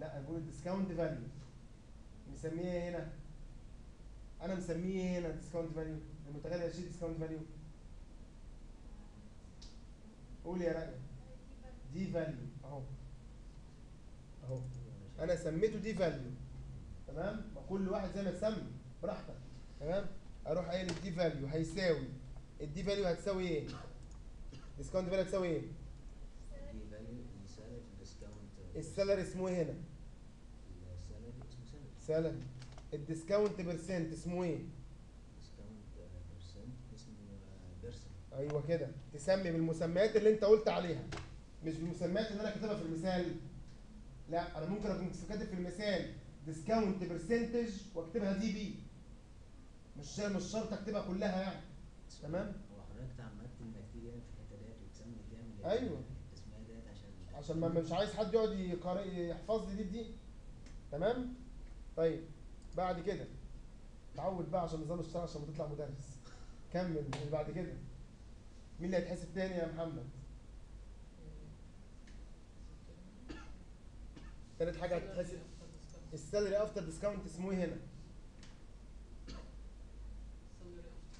لا أقول ال discount value مسميه إيه هنا؟ أنا مسميه إيه هنا ال discount value المتغير هيشيل ال discount value قول يا رأي D value أهو. أهو. أنا سميته D value تمام؟ ما كل واحد زي ما تسمي. براحتك. تمام؟ أروح قايل ال D value هيساوي. ال D value هتساوي إيه؟ discount value هتساوي إيه؟ D value ال salary اسمه إيه هنا؟ salary ال discount percent اسمه إيه؟ discount percent اسمه percent أيوه كده. تسمي بالمسميات اللي أنت قلت عليها. مش بالمسميات اللي أنا كاتبها في المثال. لا أنا ممكن أكون كاتب في المثال discount percentage وأكتبها D P مش مش شرط أكتبها كلها يعني. تمام؟ هو حضرتك كلمة كتير يعني في الحتة ديت وتسمي تعمل أيوة. التسمية ديت عشان عشان ما مش عايز حد يقعد يحفظ لي دي دي. تمام؟ طيب بعد كده تعود بقى عشان نظام الشرع عشان ما تطلع مدرس. كمل اللي بعد كده. مين اللي هيتحسب تاني يا محمد؟ تالت حاجة هتتحسب. ال salary after discount اسمه إيه هنا؟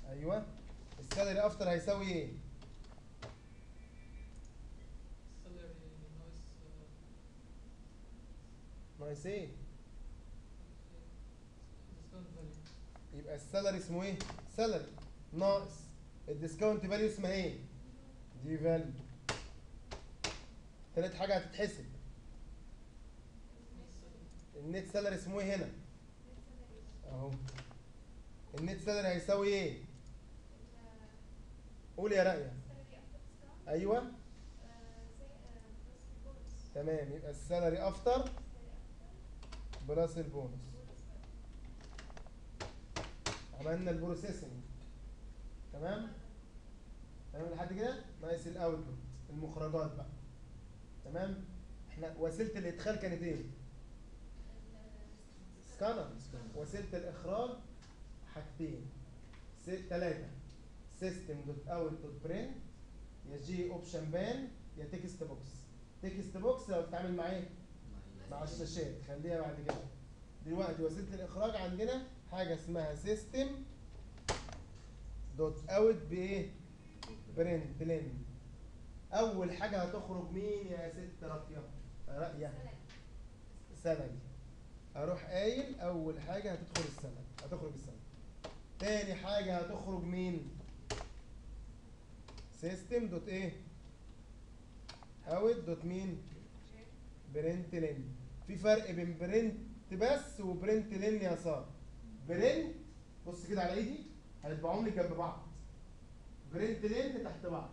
أيوه. ال salary after هيساوي إيه؟ ناقص إيه؟ يبقى ال salary اسمه إيه؟ salary. ناقص ال discount value اسمها إيه؟ d value تالت حاجة هتتحسب. ال net salary اسمه إيه هنا؟ اهو. ال net salary هيساوي إيه؟ قول يا رأية أيوه. تمام. يبقى ال salary after plus ال bonus. عملنا ال processing. تمام؟ تمام لحد كده؟ ناقص ال output المخرجات بقى. تمام؟ إحنا وسيلة الإدخال كانت إيه؟ سكانر وسيلة الإخراج حاجتين. ثلاثة system dot out dot print يا JOptionPane يا text box text box لو بتتعامل مع إيه؟ مع الشاشات. خليها بعد كده. دلوقتي وسيلة الإخراج عندنا حاجة اسمها system dot out بايه println أول حاجة هتخرج مين يا ست راقيه راقيه سلبي أروح قايل أول حاجة هتدخل ال salary هتخرج ال salary تاني حاجة هتخرج مين؟ system dot إيه؟ out dot مين println في فرق بين print بس و println يا ساره print بص كده على ايدي هنطبعهم لي جنب بعض. println تحت بعض.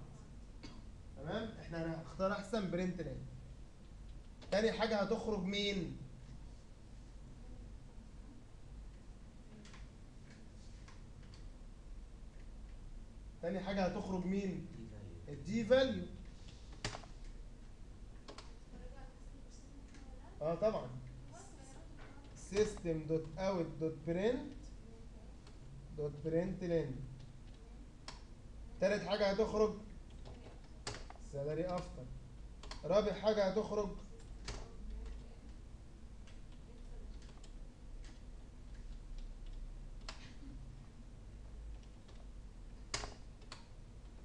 تمام؟ إحنا هنختار احسن print name تاني حاجة هتخرج مين؟ تاني حاجة هتخرج مين؟ ال d value. آه طبعا. System dot out dot print dot println تالت حاجة هتخرج salary after رابع حاجة هتخرج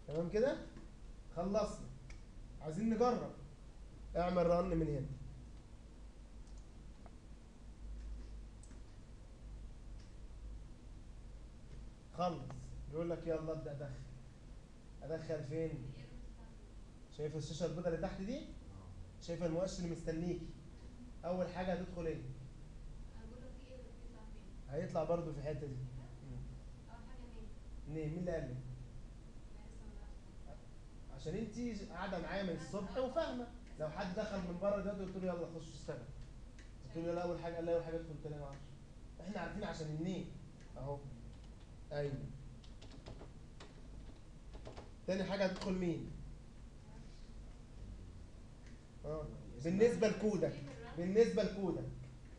تمام كده؟ خلصنا. عايزين نجرب. اعمل رن من هنا. خلص. بيقول لك يلا أبدأ أدخل. أدخل فين؟ شايف الشاشة البيضاء اللي تحت دي؟ شايف المؤشر اللي مستنيكي أول حاجة هتدخل إيه؟ هيطلع برضو في الحتة دي. ليه مين اللي قال لك عشان أنت قاعدة معايا من الصبح وفاهمة. لو حد دخل من بره دلوقتي قلت له يلا خش اشتغل. قلت له لا أول حاجة قال لي أول حاجة أدخل تاني معرفش إحنا عارفين عشان النيم. أهو. أيوه. تاني حاجة هتدخل مين؟ آه. بالنسبة لكودك. بالنسبة لكودك.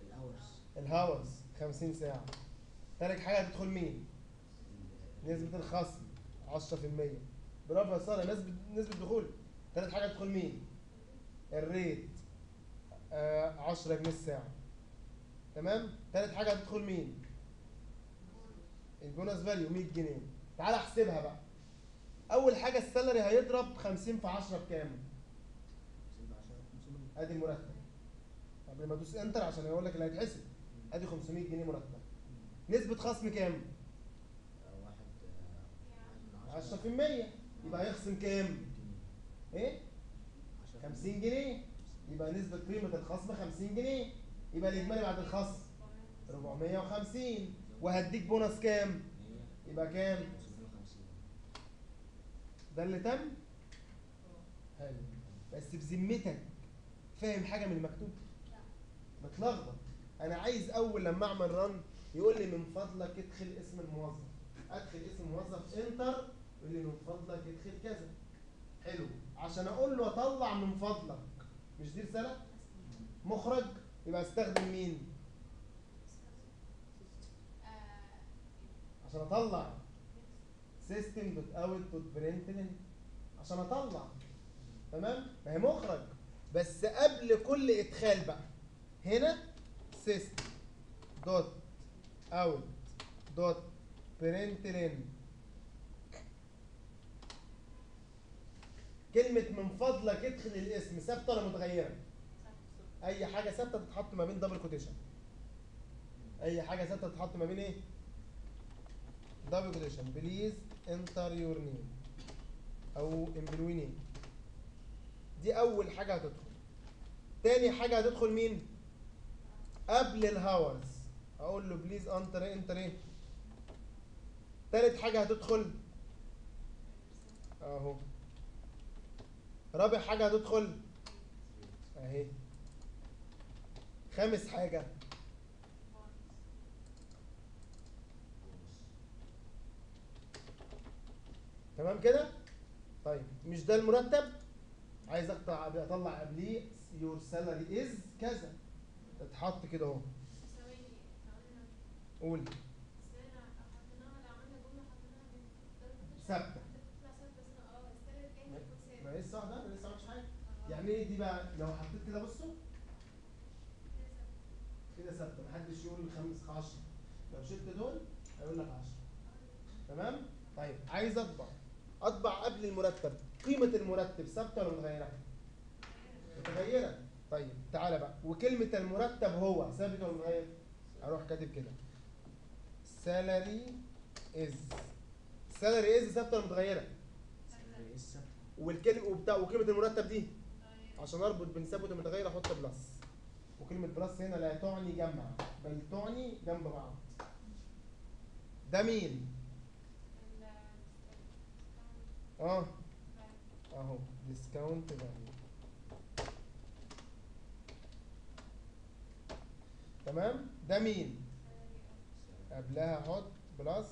الاورز ال hours. 50 ساعة. تالت حاجة هتدخل مين؟ نسبة الخصم. 10% برافو يا سارة. نسبه نسبة دخول. تالت حاجة تدخل مين؟ ال rate. آه 10 جنيه الساعة. تمام؟ تالت حاجة هتدخل مين؟ ال bonus value 100 جنيه. تعال احسبها بقى. أول حاجة ال salary هيضرب 50 في 10 بكام؟ 10 500 أدي المرتب قبل ما ادوس إنتر عشان يقول لك اللي هيتحسب. أدي 500 جنيه مرتب. نسبة خصم كام؟ آه، واحد آه، واحد 10% من عشرة. يبقى هيخصم كام. إيه؟ عشرة 50 جنيه. يبقى نسبة قيمة الخصم 50 جنيه. يبقى الإجمالي بعد الخصم 450 وهديك بونص كام؟ يبقى كام؟ 550 ده اللي تم؟ حلو بس بذمتك فاهم حاجة من المكتوب؟ متلخبط أنا عايز أول لما أعمل رن يقول لي من فضلك ادخل اسم الموظف أدخل اسم الموظف انتر يقول لي من فضلك ادخل كذا حلو عشان أقول له أطلع من فضلك مش دي رسالة؟ مخرج يبقى أستخدم مين؟ عشان اطلع system dot out dot println عشان اطلع. تمام؟ ما هي مخرج. بس قبل كل ادخال بقى. هنا system dot out dot println كلمة من فضلك ادخل الاسم. ثابتة ولا متغيرة؟ أي حاجة ثابتة تتحط ما بين double quotation أي حاجة ثابتة تتحط ما بين إيه؟ double quotation please enter your name أو employee name دي أول حاجة هتدخل. تاني حاجة هتدخل مين؟ قبل ال hours. أقول له please enter enter إيه؟ تالت حاجة هتدخل. أهو. رابع حاجة هتدخل. أهي. خامس حاجة بونص تمام كده؟ طيب مش ده المرتب؟ عايز أقطع أطلع قبليه. your salary is كذا. اتحط كده أهو. قول. ثابتة. ما هي الصح ده؟ لسه ما حاجة. يعني إيه دي بقى؟ لو حطيت كده بصوا. كده ثابتة. محدش يقول خمس 10 لو شلت دول هيقول لك 10 تمام؟ طيب عايز أطبع. أطبع قبل المرتب. قيمة المرتب ثابتة ولا متغيرة؟ متغيرة. طيب تعالى بقى. وكلمة المرتب هو ثابت ولا متغير أروح كاتب كده. Salary is. Salary is ثابتة ولا متغيرة؟ salary. والكلمة وبتاع وكلمة المرتب دي عشان أربط بين ثابت ومتغير أحط plus وكلمة plus هنا لا تعني جمع بل تعني جنب بعض. ده مين؟ آه اهو discount value تمام ده مين قبلها حط بلس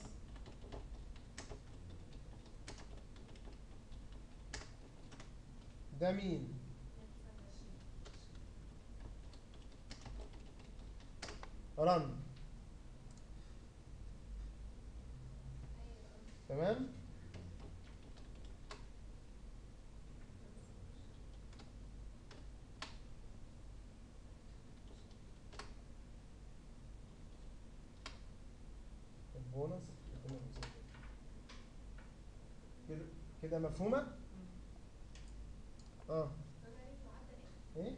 ده مين رن تمام البونص كده مفهومة؟ آه إيه؟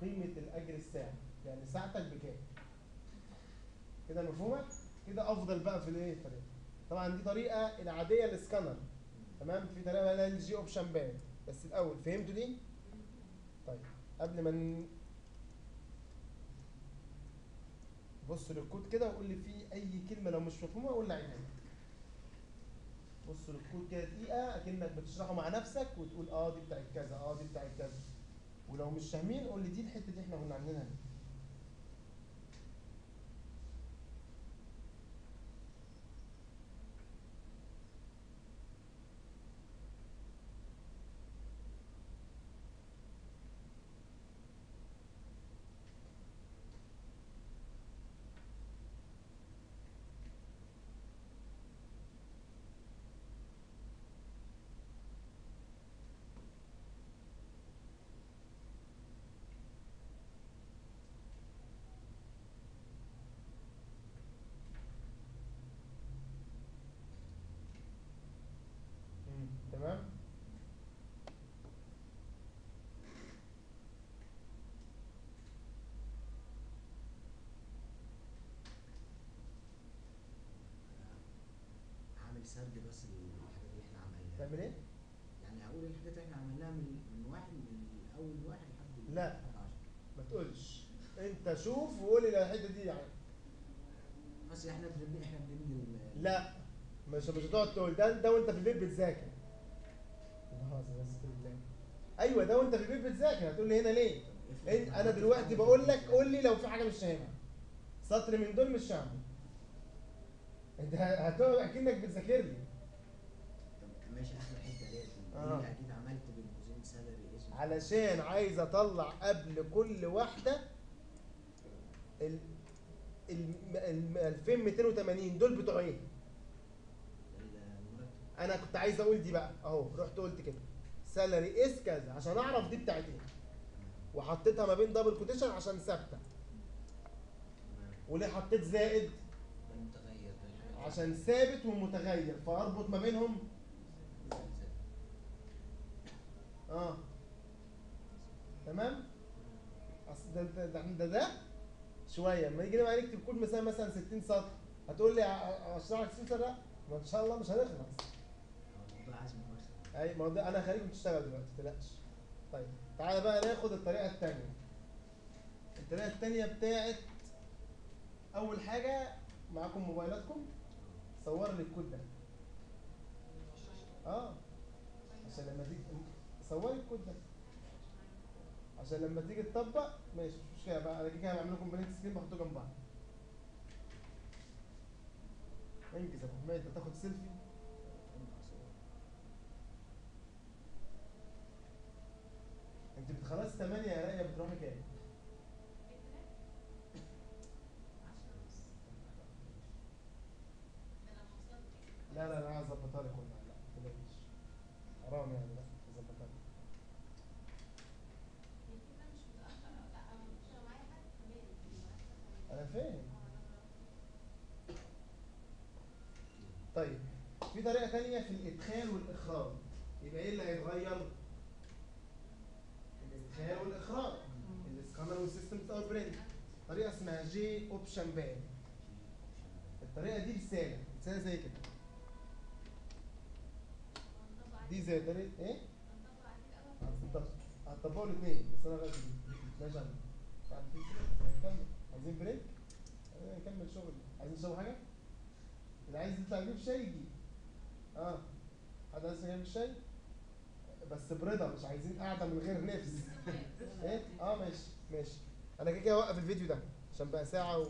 قيمة الأجر الساعي يعني ساعتك بكام؟ كده مفهومة؟ كده أفضل بقى في الإيه؟ الطريقة طبعا دي طريقة العادية للسكانر تمام؟ في طريقة بقى ال JOptionPane بس الأول فهمتوا دي؟ طيب قبل ما بص للكود كده وقول لي فيه أي كلمة لو مش مفهومة قول لي عينها بص للكود كده دقيقة أكنك بتشرحه مع نفسك وتقول آه دي بتاعت كذا آه دي بتاعت كذا. ولو مش فاهمين قول لي دي الحتة دي إحنا كنا عاملينها ليه مم. تمام عامل سرد بس للحاجات اللي إحنا عملناها تعمل إيه؟ يعني هقول الحاجات اللي إحنا عملناها من من واحد من أول واحد لحد لا. ما تقولش. أنت شوف وقول لي الحتة دي يعني. بس إحنا بنبني إحنا بنبني ال- لا. مش مش هتقعد تقول ده ده وأنت في البيت بتذاكر. أيوه ده وأنت في البيت بتذاكر. هتقول لي هنا ليه؟ أنا دلوقتي بقول لك قول لي لو في حاجة مش فاهمها. سطر من دول مش فاهمه. أنت هتقعد أكنك بتذاكر لي. ماشي اخر حتة ديت. آه. دي أكيد عملت بالموزين سالري اسم علشان عايز أطلع قبل كل واحدة ال ال ال 2280 دول بتوع إيه؟ أنا كنت عايز أقول دي بقى. أهو رحت قلت كده. salary is كذا عشان أعرف دي بتاعت إيه وحطيتها ما بين double quotation عشان ثابتة. وليه حطيت زائد؟ عشان ثابت ومتغير. فأربط ما بينهم آه. تمام؟ أصل ده ده ده, ده, ده شوية. لما يجي بقى نكتب كود مثلا مثلا 60 سطر هتقول لي اشرح لك 60 سطر لا ما إن شاء الله مش هنخلص. الموضوع عايز ممارسة. أي ما هو ده أنا هخليكم تشتغل دلوقتي ما تقلقش. طيب تعالى بقى ناخد الطريقة الثانية الطريقة الثانية بتاعت أول حاجة معاكم موبايلاتكم؟ صور لي الكود ده. آه عشان لما تيجي صوري الكود ده عشان لما تيجي تطبق ماشي مش مشكله بقى. أنا كده هعمل لكم print screen بحطه جنب بعض. انجز يا أبو حميد أنت تاخد سيلفي أنت بتخلصي 8 يا راقيه بتروحي كام؟ لا لا لا هظبطها لك والله. لا ما تقلقيش حرام يعني لا هظبطها لك أنا فاهم. طيب في طريقة تانية في الإدخال والإخراج. يبقى إيه اللي هيتغير؟ الإدخال والإخراج. ال Scanner وال System بتاع ال print طريقة اسمها JOptionPane الطريقة دي رسالة رسالة زي كده. دي زي طريقة إيه؟ هتطبق- هتطبقوا الاثنين بس أنا غير دي بعد في كده هنكمل عايزين بريك؟ نكمل شغل عايزين تشربوا حاجة؟ اللي عايز يطلع يجيب شاي يجي آه حد عايز يجيب؟ بس بس برضا مش عايزين قاعدة من غير نفس <laughs> إيه آه ماشي ماشي أنا كده كده هوقف الفيديو ده عشان بقى ساعة و...